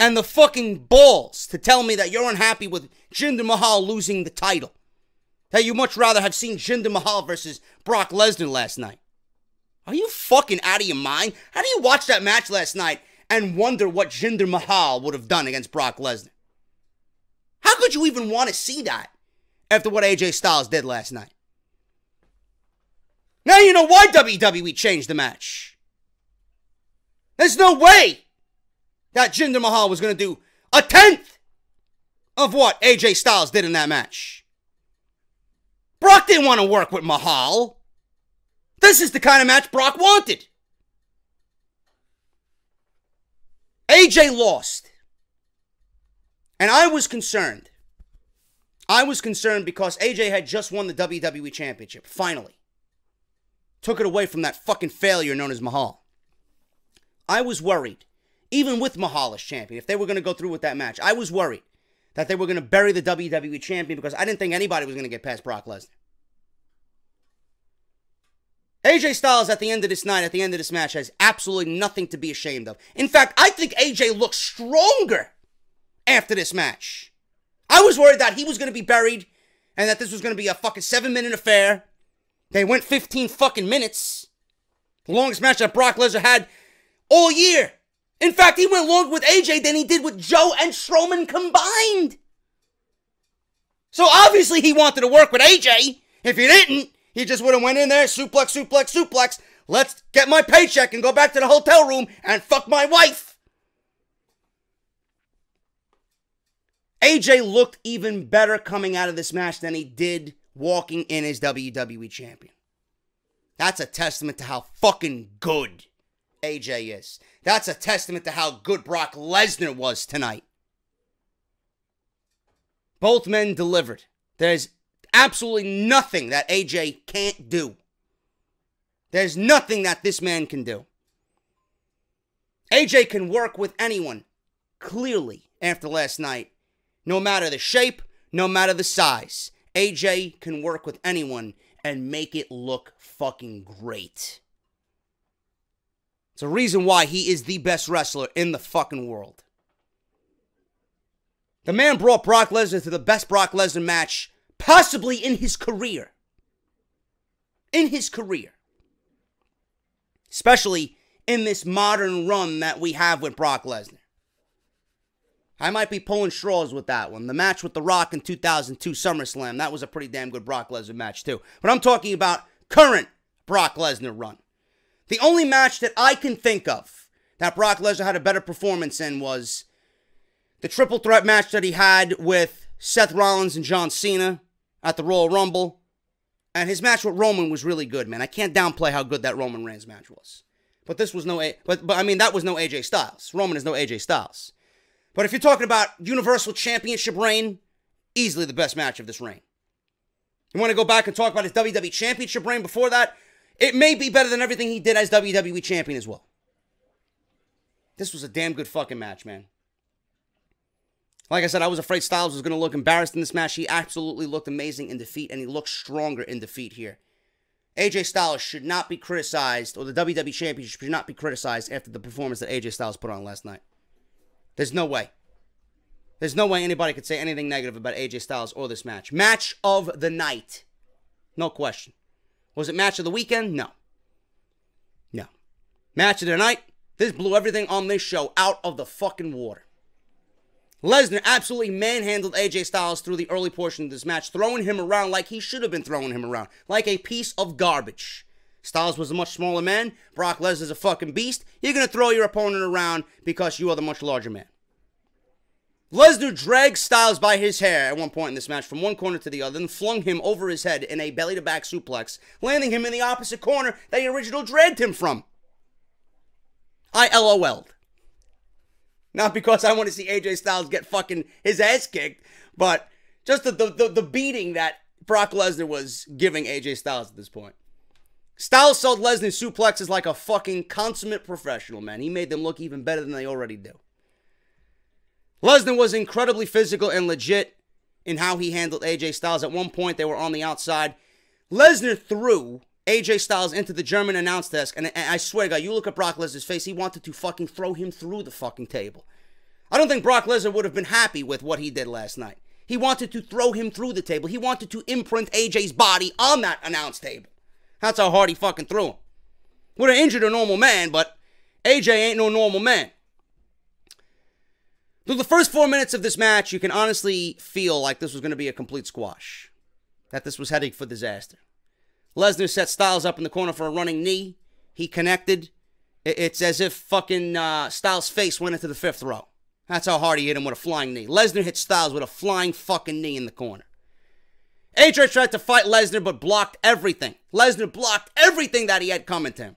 Speaker 1: and the fucking balls to tell me that you're unhappy with Jinder Mahal losing the title. That you much rather have seen Jinder Mahal versus Brock Lesnar last night. Are you fucking out of your mind? How do you watch that match last night and wonder what Jinder Mahal would have done against Brock Lesnar? How could you even want to see that? after what AJ Styles did last night. Now you know why WWE changed the match. There's no way that Jinder Mahal was going to do a tenth of what AJ Styles did in that match. Brock didn't want to work with Mahal. This is the kind of match Brock wanted. AJ lost. And I was concerned. I was concerned because AJ had just won the WWE Championship, finally. Took it away from that fucking failure known as Mahal. I was worried, even with Mahal as champion, if they were going to go through with that match, I was worried that they were going to bury the WWE champion because I didn't think anybody was going to get past Brock Lesnar. AJ Styles at the end of this night, at the end of this match, has absolutely nothing to be ashamed of. In fact, I think AJ looks stronger after this match. I was worried that he was going to be buried and that this was going to be a fucking seven minute affair. They went 15 fucking minutes. The longest match that Brock Lesnar had all year. In fact, he went longer with AJ than he did with Joe and Strowman combined. So obviously he wanted to work with AJ. If he didn't, he just would have went in there, suplex, suplex, suplex. Let's get my paycheck and go back to the hotel room and fuck my wife. AJ looked even better coming out of this match than he did walking in as WWE champion. That's a testament to how fucking good AJ is. That's a testament to how good Brock Lesnar was tonight. Both men delivered. There's absolutely nothing that AJ can't do. There's nothing that this man can do. AJ can work with anyone, clearly, after last night. No matter the shape, no matter the size. AJ can work with anyone and make it look fucking great. It's a reason why he is the best wrestler in the fucking world. The man brought Brock Lesnar to the best Brock Lesnar match possibly in his career. In his career. Especially in this modern run that we have with Brock Lesnar. I might be pulling straws with that one. The match with The Rock in 2002 SummerSlam, that was a pretty damn good Brock Lesnar match, too. But I'm talking about current Brock Lesnar run. The only match that I can think of that Brock Lesnar had a better performance in was the triple threat match that he had with Seth Rollins and John Cena at the Royal Rumble. And his match with Roman was really good, man. I can't downplay how good that Roman Reigns match was. But this was no A but but I mean that was no AJ Styles. Roman is no AJ Styles. But if you're talking about Universal Championship reign, easily the best match of this reign. You want to go back and talk about his WWE Championship reign before that? It may be better than everything he did as WWE Champion as well. This was a damn good fucking match, man. Like I said, I was afraid Styles was going to look embarrassed in this match. He absolutely looked amazing in defeat, and he looked stronger in defeat here. AJ Styles should not be criticized, or the WWE Championship should not be criticized after the performance that AJ Styles put on last night. There's no way. There's no way anybody could say anything negative about AJ Styles or this match. Match of the night. No question. Was it match of the weekend? No. No. Match of the night? This blew everything on this show out of the fucking water. Lesnar absolutely manhandled AJ Styles through the early portion of this match, throwing him around like he should have been throwing him around, like a piece of garbage. Styles was a much smaller man. Brock Lesnar's a fucking beast. You're going to throw your opponent around because you are the much larger man. Lesnar dragged Styles by his hair at one point in this match from one corner to the other and flung him over his head in a belly to back suplex, landing him in the opposite corner that he originally dragged him from. I LOL'd. Not because I want to see AJ Styles get fucking his ass kicked, but just the, the, the beating that Brock Lesnar was giving AJ Styles at this point. Styles sold Lesnar suplexes like a fucking consummate professional, man. He made them look even better than they already do. Lesnar was incredibly physical and legit in how he handled AJ Styles. At one point, they were on the outside. Lesnar threw AJ Styles into the German announce desk, and, I swear to God, you look at Brock Lesnar's face, he wanted to fucking throw him through the fucking table. I don't think Brock Lesnar would have been happy with what he did last night. He wanted to throw him through the table. He wanted to imprint AJ's body on that announce table. That's how hard he fucking threw him. Would have injured a normal man, but AJ ain't no normal man. Through the first four minutes of this match, you can honestly feel like this was going to be a complete squash. that this was heading for disaster. Lesnar set Styles up in the corner for a running knee. He connected. It's as if fucking uh, Styles' face went into the fifth row. That's how hard he hit him with a flying knee. Lesnar hit Styles with a flying fucking knee in the corner. AJ tried to fight Lesnar but blocked everything. Lesnar blocked everything that he had coming to him.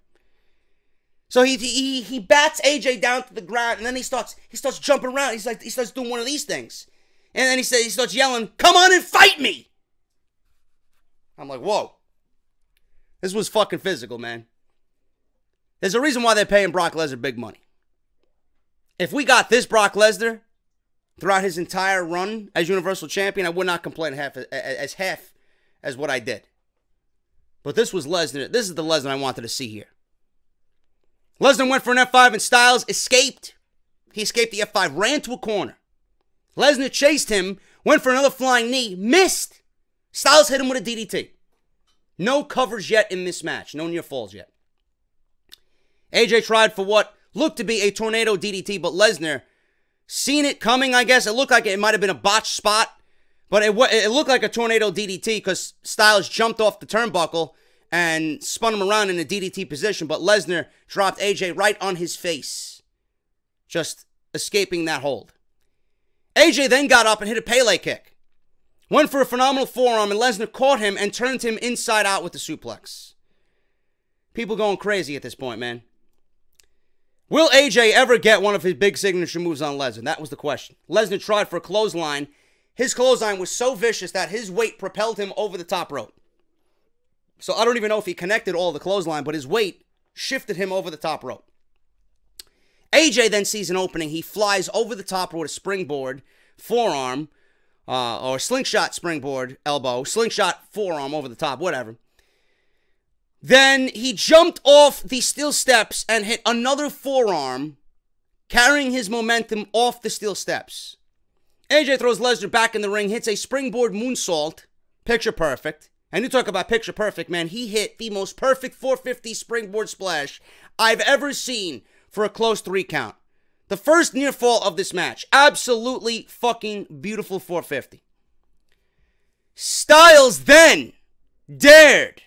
Speaker 1: So he, he he bats AJ down to the ground and then he starts he starts jumping around. He's like he starts doing one of these things. And then he says he starts yelling, "Come on and fight me!" I'm like, "Whoa." This was fucking physical, man. There's a reason why they're paying Brock Lesnar big money. If we got this Brock Lesnar throughout his entire run as Universal Champion, I would not complain half as half as what I did. But this was Lesnar. This is the Lesnar I wanted to see here. Lesnar went for an F5 and Styles escaped. He escaped the F5, ran to a corner. Lesnar chased him, went for another flying knee, missed. Styles hit him with a DDT. No covers yet in this match. No near falls yet. AJ tried for what looked to be a tornado DDT, but Lesnar seen it coming, I guess. It looked like it might have been a botched spot, but it, it looked like a tornado DDT because Styles jumped off the turnbuckle and spun him around in a DDT position, but Lesnar dropped AJ right on his face, just escaping that hold. AJ then got up and hit a Pele kick. Went for a phenomenal forearm, and Lesnar caught him and turned him inside out with the suplex. People going crazy at this point, man. Will AJ ever get one of his big signature moves on Lesnar? That was the question. Lesnar tried for a clothesline. His clothesline was so vicious that his weight propelled him over the top rope. So I don't even know if he connected all the clothesline, but his weight shifted him over the top rope. AJ then sees an opening. He flies over the top rope, with a springboard, forearm, uh, or slingshot springboard, elbow, slingshot forearm over the top, whatever. Then he jumped off the steel steps and hit another forearm, carrying his momentum off the steel steps. AJ throws Lesnar back in the ring, hits a springboard moonsault, picture perfect. And you talk about picture perfect, man. He hit the most perfect 450 springboard splash I've ever seen for a close three count. The first near fall of this match. Absolutely fucking beautiful 450. Styles then dared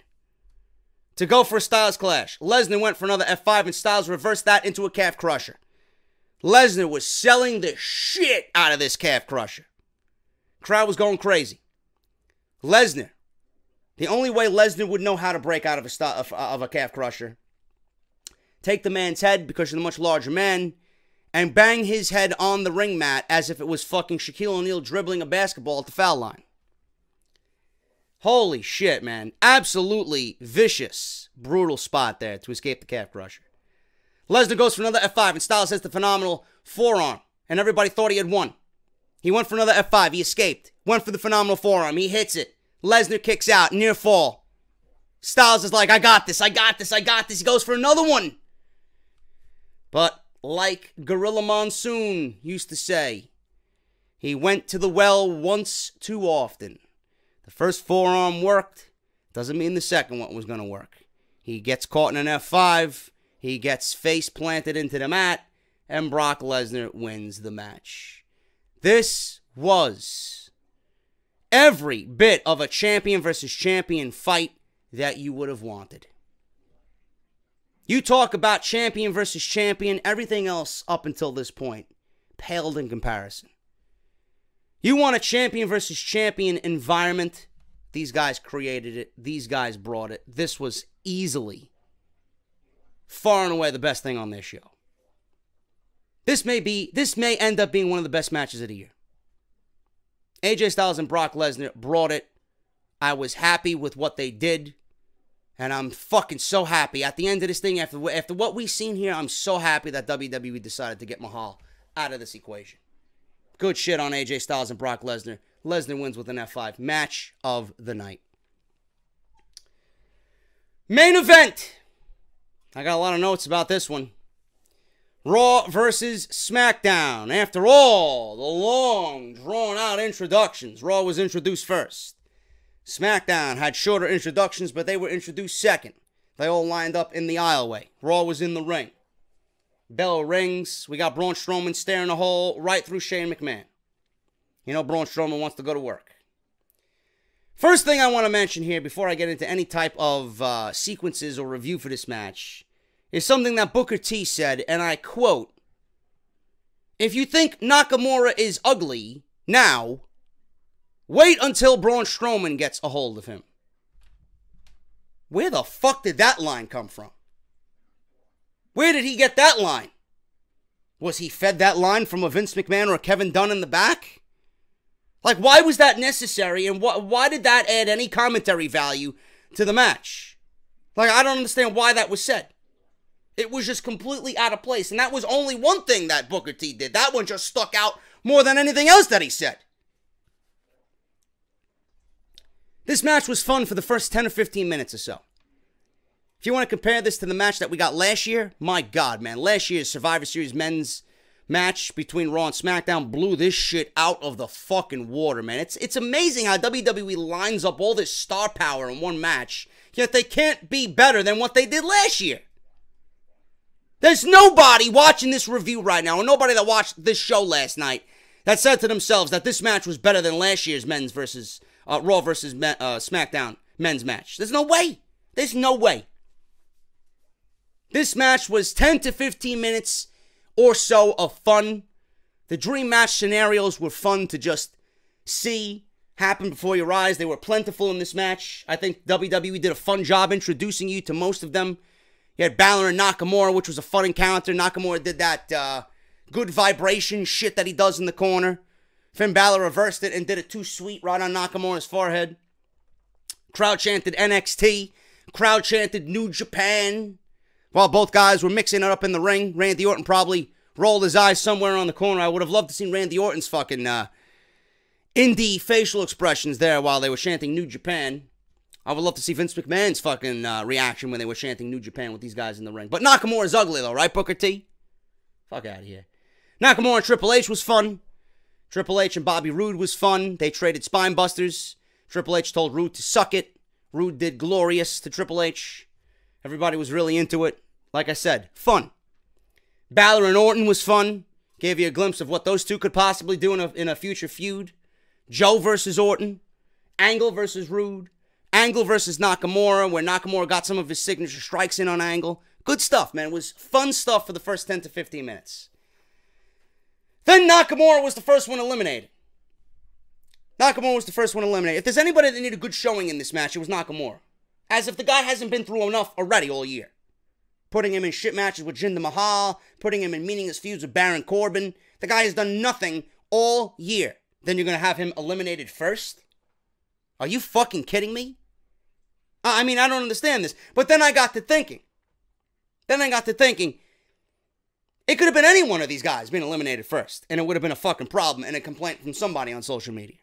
Speaker 1: to go for a Styles clash. Lesnar went for another F5 and Styles reversed that into a calf crusher. Lesnar was selling the shit out of this calf crusher. Crowd was going crazy. Lesnar the only way Lesnar would know how to break out of a, st- of, a calf crusher, take the man's head because you're the much larger man, and bang his head on the ring mat as if it was fucking Shaquille O'Neal dribbling a basketball at the foul line. Holy shit, man. Absolutely vicious, brutal spot there to escape the calf crusher. Lesnar goes for another F5, and Styles has the phenomenal forearm, and everybody thought he had won. He went for another F5. He escaped. Went for the phenomenal forearm. He hits it. Lesnar kicks out, near fall. Styles is like, I got this, I got this, I got this. He goes for another one. But like Gorilla Monsoon used to say, he went to the well once too often. The first forearm worked, doesn't mean the second one was going to work. He gets caught in an F5, he gets face planted into the mat, and Brock Lesnar wins the match. This was every bit of a champion versus champion fight that you would have wanted. You talk about champion versus champion, everything else up until this point paled in comparison. You want a champion versus champion environment? These guys created it, these guys brought it. This was easily, far and away, the best thing on this show. This may be, this may end up being one of the best matches of the year. AJ Styles and Brock Lesnar brought it. I was happy with what they did. And I'm fucking so happy. At the end of this thing, after, after what we've seen here, I'm so happy that WWE decided to get Mahal out of this equation. Good shit on AJ Styles and Brock Lesnar. Lesnar wins with an F5. Match of the night. Main event. I got a lot of notes about this one. Raw versus SmackDown. After all the long, drawn out introductions, Raw was introduced first. SmackDown had shorter introductions, but they were introduced second. They all lined up in the aisleway. Raw was in the ring. Bell rings. We got Braun Strowman staring a hole right through Shane McMahon. You know, Braun Strowman wants to go to work. First thing I want to mention here before I get into any type of uh, sequences or review for this match is something that Booker T said, and I quote If you think Nakamura is ugly now, wait until Braun Strowman gets a hold of him. Where the fuck did that line come from? Where did he get that line? Was he fed that line from a Vince McMahon or a Kevin Dunn in the back? Like, why was that necessary, and wh- why did that add any commentary value to the match? Like, I don't understand why that was said. It was just completely out of place, and that was only one thing that Booker T did. That one just stuck out more than anything else that he said. This match was fun for the first 10 or 15 minutes or so. If you want to compare this to the match that we got last year, my God, man. Last year's Survivor Series men's match between Raw and SmackDown blew this shit out of the fucking water, man. It's it's amazing how WWE lines up all this star power in one match, yet they can't be better than what they did last year. There's nobody watching this review right now, or nobody that watched this show last night that said to themselves that this match was better than last year's men's versus uh, Raw versus uh, SmackDown men's match. There's no way. There's no way. This match was 10 to 15 minutes or so of fun. The dream match scenarios were fun to just see happen before your eyes. They were plentiful in this match. I think WWE did a fun job introducing you to most of them. You had Balor and Nakamura, which was a fun encounter. Nakamura did that uh, good vibration shit that he does in the corner. Finn Balor reversed it and did it too sweet right on Nakamura's forehead. Crowd chanted NXT. Crowd chanted New Japan. While both guys were mixing it up in the ring, Randy Orton probably rolled his eyes somewhere on the corner. I would have loved to see Randy Orton's fucking uh, indie facial expressions there while they were chanting New Japan. I would love to see Vince McMahon's fucking uh, reaction when they were chanting New Japan with these guys in the ring. But Nakamura's ugly though, right, Booker T? Fuck out of here. Nakamura and Triple H was fun. Triple H and Bobby Roode was fun. They traded spine busters. Triple H told Roode to suck it. Roode did glorious to Triple H. Everybody was really into it. Like I said, fun. Balor and Orton was fun. Gave you a glimpse of what those two could possibly do in a, in a future feud. Joe versus Orton. Angle versus Roode. Angle versus Nakamura, where Nakamura got some of his signature strikes in on Angle. Good stuff, man. It was fun stuff for the first 10 to 15 minutes. Then Nakamura was the first one eliminated. Nakamura was the first one eliminated. If there's anybody that needed a good showing in this match, it was Nakamura. As if the guy hasn't been through enough already all year putting him in shit matches with Jinder Mahal, putting him in meaningless feuds with Baron Corbin. The guy has done nothing all year. Then you're going to have him eliminated first? Are you fucking kidding me? I mean, I don't understand this. But then I got to thinking. Then I got to thinking. It could have been any one of these guys being eliminated first, and it would have been a fucking problem and a complaint from somebody on social media.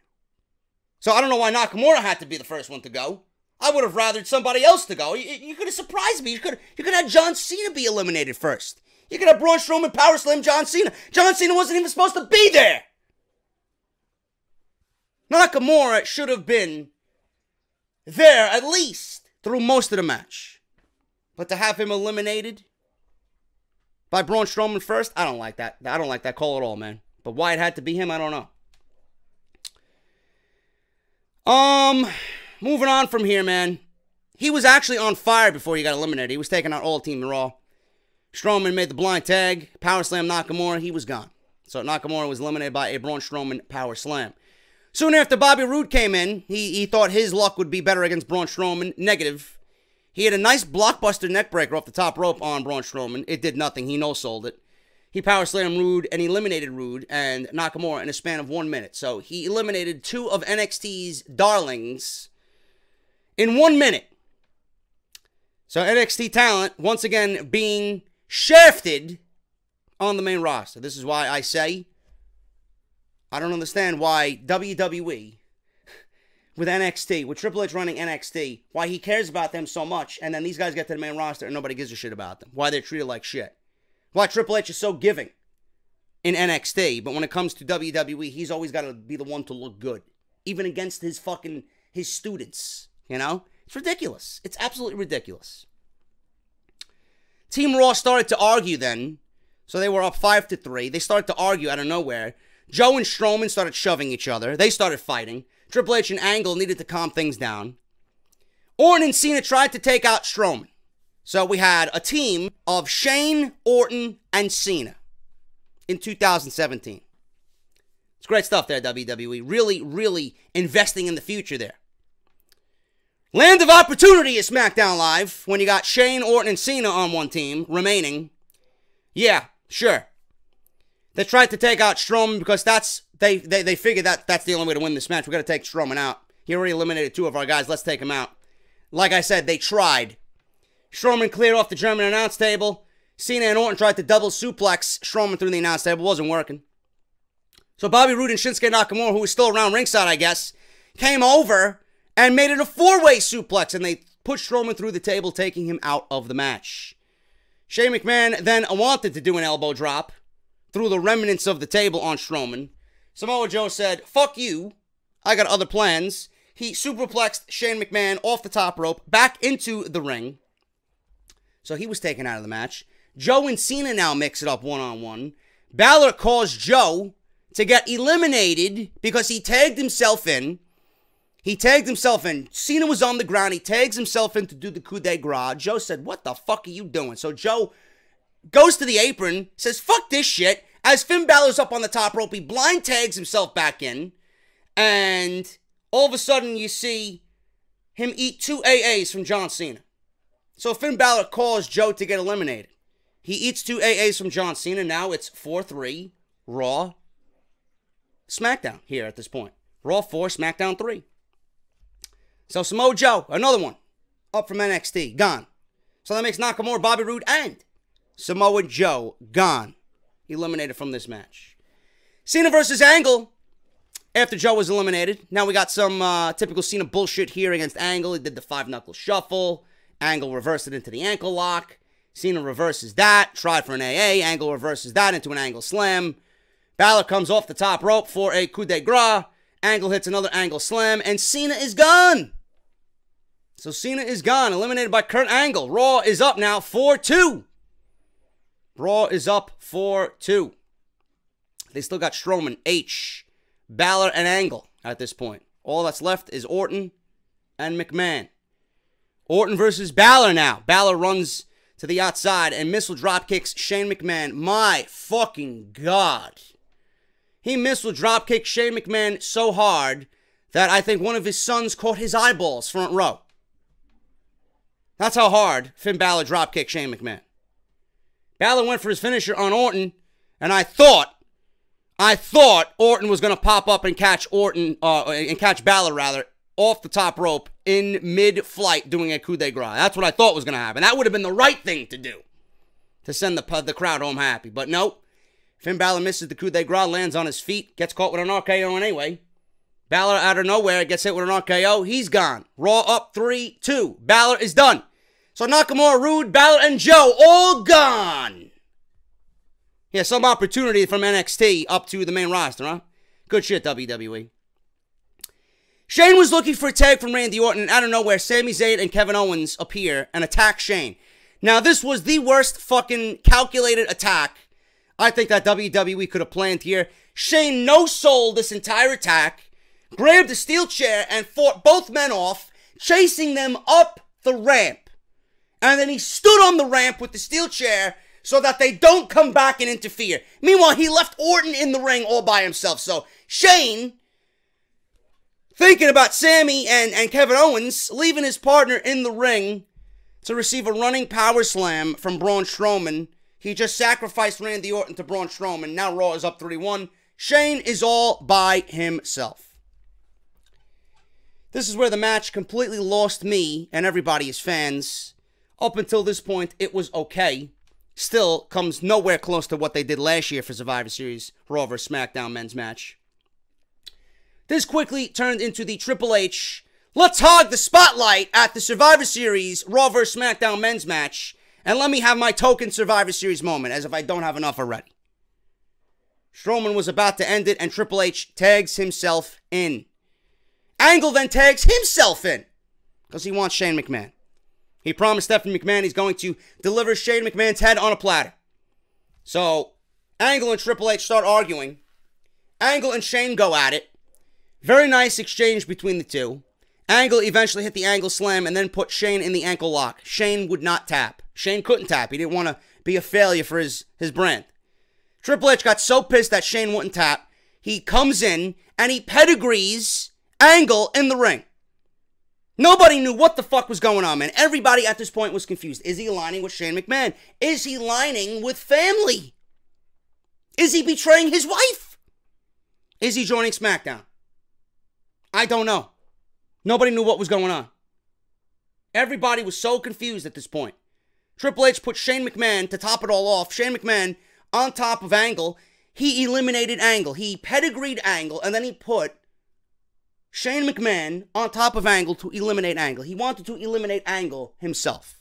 Speaker 1: So I don't know why Nakamura had to be the first one to go. I would have rathered somebody else to go. You, you could have surprised me. You could you could have John Cena be eliminated first. You could have Braun Strowman power slam John Cena. John Cena wasn't even supposed to be there. Nakamura should have been there at least through most of the match. But to have him eliminated by Braun Strowman first, I don't like that. I don't like that call at all, man. But why it had to be him, I don't know. Um, Moving on from here, man. He was actually on fire before he got eliminated. He was taking out all Team Raw. Strowman made the blind tag, power slam Nakamura. He was gone. So Nakamura was eliminated by a Braun Strowman power slam. Soon after Bobby Roode came in, he, he thought his luck would be better against Braun Strowman. Negative. He had a nice blockbuster neckbreaker off the top rope on Braun Strowman. It did nothing. He no sold it. He power slammed Roode and eliminated Roode and Nakamura in a span of one minute. So he eliminated two of NXT's darlings in one minute. So NXT talent, once again, being shafted on the main roster. This is why I say I don't understand why WWE, with NXT, with Triple H running NXT, why he cares about them so much, and then these guys get to the main roster and nobody gives a shit about them. Why they're treated like shit. Why Triple H is so giving in NXT, but when it comes to WWE, he's always got to be the one to look good, even against his fucking his students. You know? It's ridiculous. It's absolutely ridiculous. Team Raw started to argue then. So they were up 5 to 3. They started to argue out of nowhere. Joe and Strowman started shoving each other. They started fighting. Triple H and Angle needed to calm things down. Orton and Cena tried to take out Strowman. So we had a team of Shane, Orton, and Cena in 2017. It's great stuff there, WWE. Really, really investing in the future there. Land of opportunity is SmackDown Live when you got Shane, Orton, and Cena on one team remaining. Yeah, sure. They tried to take out Strowman because that's they they, they figured that that's the only way to win this match. We got to take Strowman out. He already eliminated two of our guys. Let's take him out. Like I said, they tried. Strowman cleared off the German announce table. Cena and Orton tried to double suplex Strowman through the announce table. Wasn't working. So Bobby Roode and Shinsuke Nakamura, who was still around ringside, I guess, came over and made it a four-way suplex, and they pushed Strowman through the table, taking him out of the match. Shane McMahon then wanted to do an elbow drop through the remnants of the table on Strowman. Samoa Joe said, fuck you, I got other plans. He superplexed Shane McMahon off the top rope back into the ring. So he was taken out of the match. Joe and Cena now mix it up one on one. Balor caused Joe to get eliminated because he tagged himself in. He tagged himself in. Cena was on the ground. He tags himself in to do the coup de grace. Joe said, What the fuck are you doing? So Joe goes to the apron, says, Fuck this shit. As Finn Balor's up on the top rope, he blind tags himself back in. And all of a sudden, you see him eat two AAs from John Cena. So Finn Balor calls Joe to get eliminated. He eats two AAs from John Cena. Now it's 4 3, Raw, SmackDown here at this point. Raw 4, SmackDown 3. So Samoa Joe, another one, up from NXT, gone. So that makes Nakamura, Bobby Roode, and Samoa Joe gone. Eliminated from this match. Cena versus Angle. After Joe was eliminated, now we got some uh, typical Cena bullshit here against Angle. He did the five knuckle shuffle. Angle reversed it into the ankle lock. Cena reverses that, tried for an AA. Angle reverses that into an angle slam. Balor comes off the top rope for a coup de grace. Angle hits another angle slam, and Cena is gone. So Cena is gone, eliminated by Kurt Angle. Raw is up now 4 2. Raw is up 4 2. They still got Strowman, H, Balor, and Angle at this point. All that's left is Orton and McMahon. Orton versus Balor now. Balor runs to the outside and missile drop kicks Shane McMahon. My fucking God. He missile drop kicked Shane McMahon so hard that I think one of his sons caught his eyeballs front row. That's how hard Finn Balor drop kicked Shane McMahon. Balor went for his finisher on Orton, and I thought, I thought Orton was going to pop up and catch Orton, uh, and catch Balor rather, off the top rope in mid-flight doing a coup de grace. That's what I thought was going to happen. That would have been the right thing to do to send the the crowd home happy. But no, Finn Balor misses the coup de grace, lands on his feet, gets caught with an RKO anyway. Balor out of nowhere gets hit with an RKO. He's gone. Raw up 3 2. Balor is done. So Nakamura, Roode, Balor, and Joe all gone. Yeah, some opportunity from NXT up to the main roster, huh? Good shit, WWE. Shane was looking for a tag from Randy Orton, and out of nowhere, Sami Zayn and Kevin Owens appear and attack Shane. Now, this was the worst fucking calculated attack I think that WWE could have planned here. Shane no sold this entire attack, grabbed a steel chair, and fought both men off, chasing them up the ramp. And then he stood on the ramp with the steel chair so that they don't come back and interfere. Meanwhile, he left Orton in the ring all by himself. So Shane, thinking about Sami and, and Kevin Owens, leaving his partner in the ring to receive a running power slam from Braun Strowman he just sacrificed Randy Orton to Braun Strowman. Now Raw is up 31. Shane is all by himself. This is where the match completely lost me and everybody as fans. Up until this point, it was okay. Still comes nowhere close to what they did last year for Survivor Series Raw vs. SmackDown men's match. This quickly turned into the Triple H let's hog the spotlight at the Survivor Series Raw vs. SmackDown men's match and let me have my token Survivor Series moment, as if I don't have enough already. Strowman was about to end it, and Triple H tags himself in. Angle then tags himself in because he wants Shane McMahon. He promised Stephanie McMahon he's going to deliver Shane McMahon's head on a platter. So, Angle and Triple H start arguing. Angle and Shane go at it. Very nice exchange between the two. Angle eventually hit the angle slam and then put Shane in the ankle lock. Shane would not tap. Shane couldn't tap. He didn't want to be a failure for his, his brand. Triple H got so pissed that Shane wouldn't tap. He comes in and he pedigrees Angle in the ring. Nobody knew what the fuck was going on, man. Everybody at this point was confused. Is he aligning with Shane McMahon? Is he aligning with family? Is he betraying his wife? Is he joining SmackDown? I don't know. Nobody knew what was going on. Everybody was so confused at this point. Triple H put Shane McMahon to top it all off. Shane McMahon on top of Angle. He eliminated Angle. He pedigreed Angle, and then he put Shane McMahon on top of Angle to eliminate Angle. He wanted to eliminate Angle himself,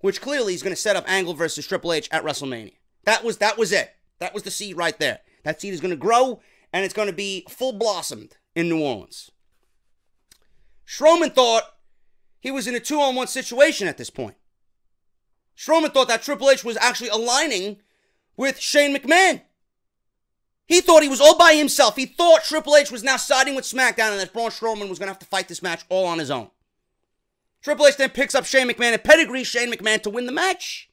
Speaker 1: which clearly is going to set up Angle versus Triple H at WrestleMania. That was that was it. That was the seed right there. That seed is going to grow, and it's going to be full blossomed in New Orleans. Strowman thought he was in a two on one situation at this point. Strowman thought that Triple H was actually aligning with Shane McMahon. He thought he was all by himself. He thought Triple H was now siding with SmackDown and that Braun Strowman was going to have to fight this match all on his own. Triple H then picks up Shane McMahon and pedigrees Shane McMahon to win the match.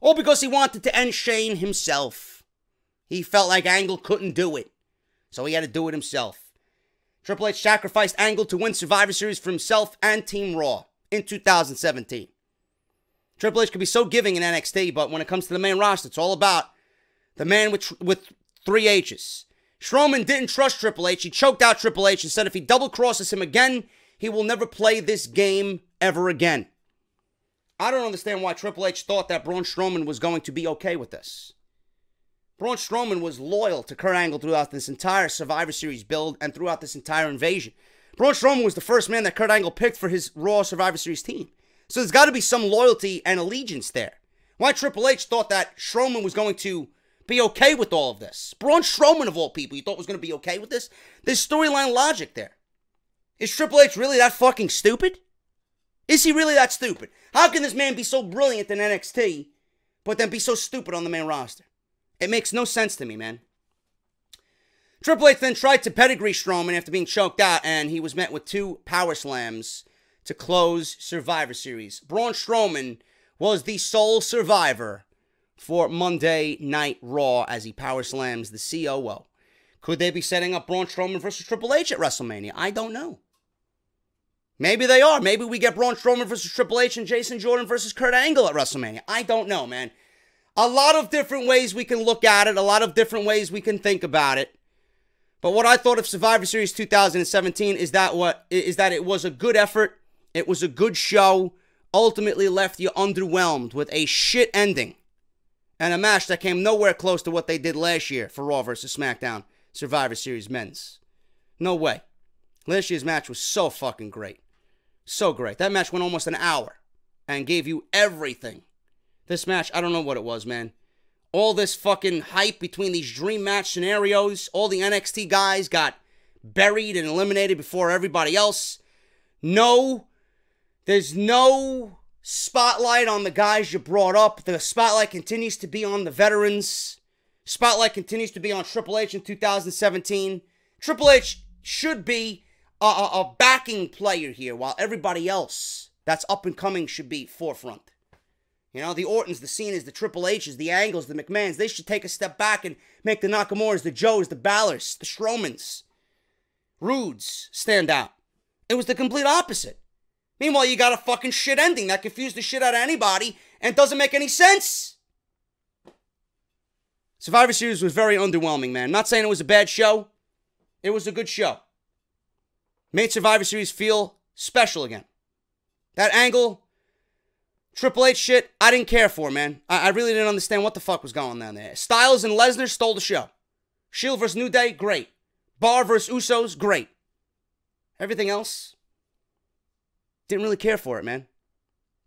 Speaker 1: All because he wanted to end Shane himself. He felt like Angle couldn't do it, so he had to do it himself. Triple H sacrificed Angle to win Survivor Series for himself and Team Raw in 2017. Triple H could be so giving in NXT, but when it comes to the main roster, it's all about the man with, with three H's. Strowman didn't trust Triple H. He choked out Triple H and said if he double crosses him again, he will never play this game ever again. I don't understand why Triple H thought that Braun Strowman was going to be okay with this. Braun Strowman was loyal to Kurt Angle throughout this entire Survivor Series build and throughout this entire invasion. Braun Strowman was the first man that Kurt Angle picked for his Raw Survivor Series team. So there's got to be some loyalty and allegiance there. Why Triple H thought that Strowman was going to be okay with all of this? Braun Strowman, of all people, you thought was going to be okay with this? There's storyline logic there. Is Triple H really that fucking stupid? Is he really that stupid? How can this man be so brilliant in NXT, but then be so stupid on the main roster? It makes no sense to me, man. Triple H then tried to pedigree Strowman after being choked out, and he was met with two power slams to close Survivor Series. Braun Strowman was the sole survivor for Monday Night Raw as he power slams the COO. Could they be setting up Braun Strowman versus Triple H at WrestleMania? I don't know. Maybe they are. Maybe we get Braun Strowman versus Triple H and Jason Jordan versus Kurt Angle at WrestleMania. I don't know, man a lot of different ways we can look at it, a lot of different ways we can think about it. But what I thought of Survivor Series 2017 is that what is that it was a good effort, it was a good show, ultimately left you underwhelmed with a shit ending and a match that came nowhere close to what they did last year for Raw versus SmackDown Survivor Series men's. No way. Last year's match was so fucking great. So great. That match went almost an hour and gave you everything this match, I don't know what it was, man. All this fucking hype between these dream match scenarios, all the NXT guys got buried and eliminated before everybody else. No, there's no spotlight on the guys you brought up. The spotlight continues to be on the veterans. Spotlight continues to be on Triple H in 2017. Triple H should be a, a, a backing player here, while everybody else that's up and coming should be forefront. You know, the Ortons, the Cenas, the Triple H's, the Angles, the McMahons, they should take a step back and make the Nakamura's, the Joes, the Balors, the Strowmans, Roodes stand out. It was the complete opposite. Meanwhile, you got a fucking shit ending that confused the shit out of anybody and doesn't make any sense. Survivor Series was very underwhelming, man. not saying it was a bad show. It was a good show. Made Survivor Series feel special again. That angle Triple H shit, I didn't care for, man. I, I really didn't understand what the fuck was going on there. Styles and Lesnar stole the show. Shield versus New Day, great. Bar versus Usos, great. Everything else, didn't really care for it, man.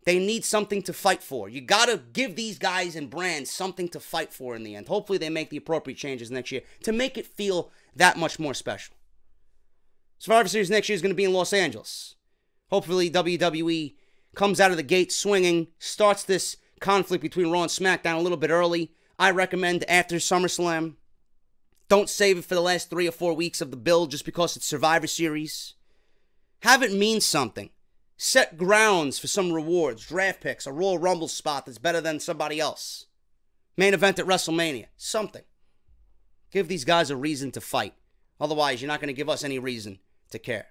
Speaker 1: They need something to fight for. You gotta give these guys and brands something to fight for in the end. Hopefully, they make the appropriate changes next year to make it feel that much more special. Survivor Series next year is gonna be in Los Angeles. Hopefully, WWE comes out of the gate swinging, starts this conflict between Raw and SmackDown a little bit early. I recommend after SummerSlam. Don't save it for the last three or four weeks of the build just because it's Survivor Series. Have it mean something. Set grounds for some rewards, draft picks, a Royal Rumble spot that's better than somebody else. Main event at WrestleMania. Something. Give these guys a reason to fight. Otherwise, you're not going to give us any reason to care.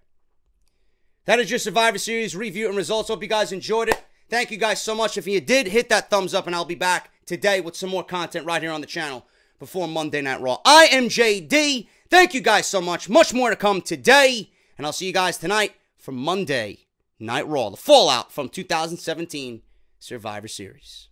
Speaker 1: That is your Survivor Series review and results. Hope you guys enjoyed it. Thank you guys so much. If you did, hit that thumbs up, and I'll be back today with some more content right here on the channel before Monday Night Raw. I am JD. Thank you guys so much. Much more to come today, and I'll see you guys tonight for Monday Night Raw, the fallout from 2017 Survivor Series.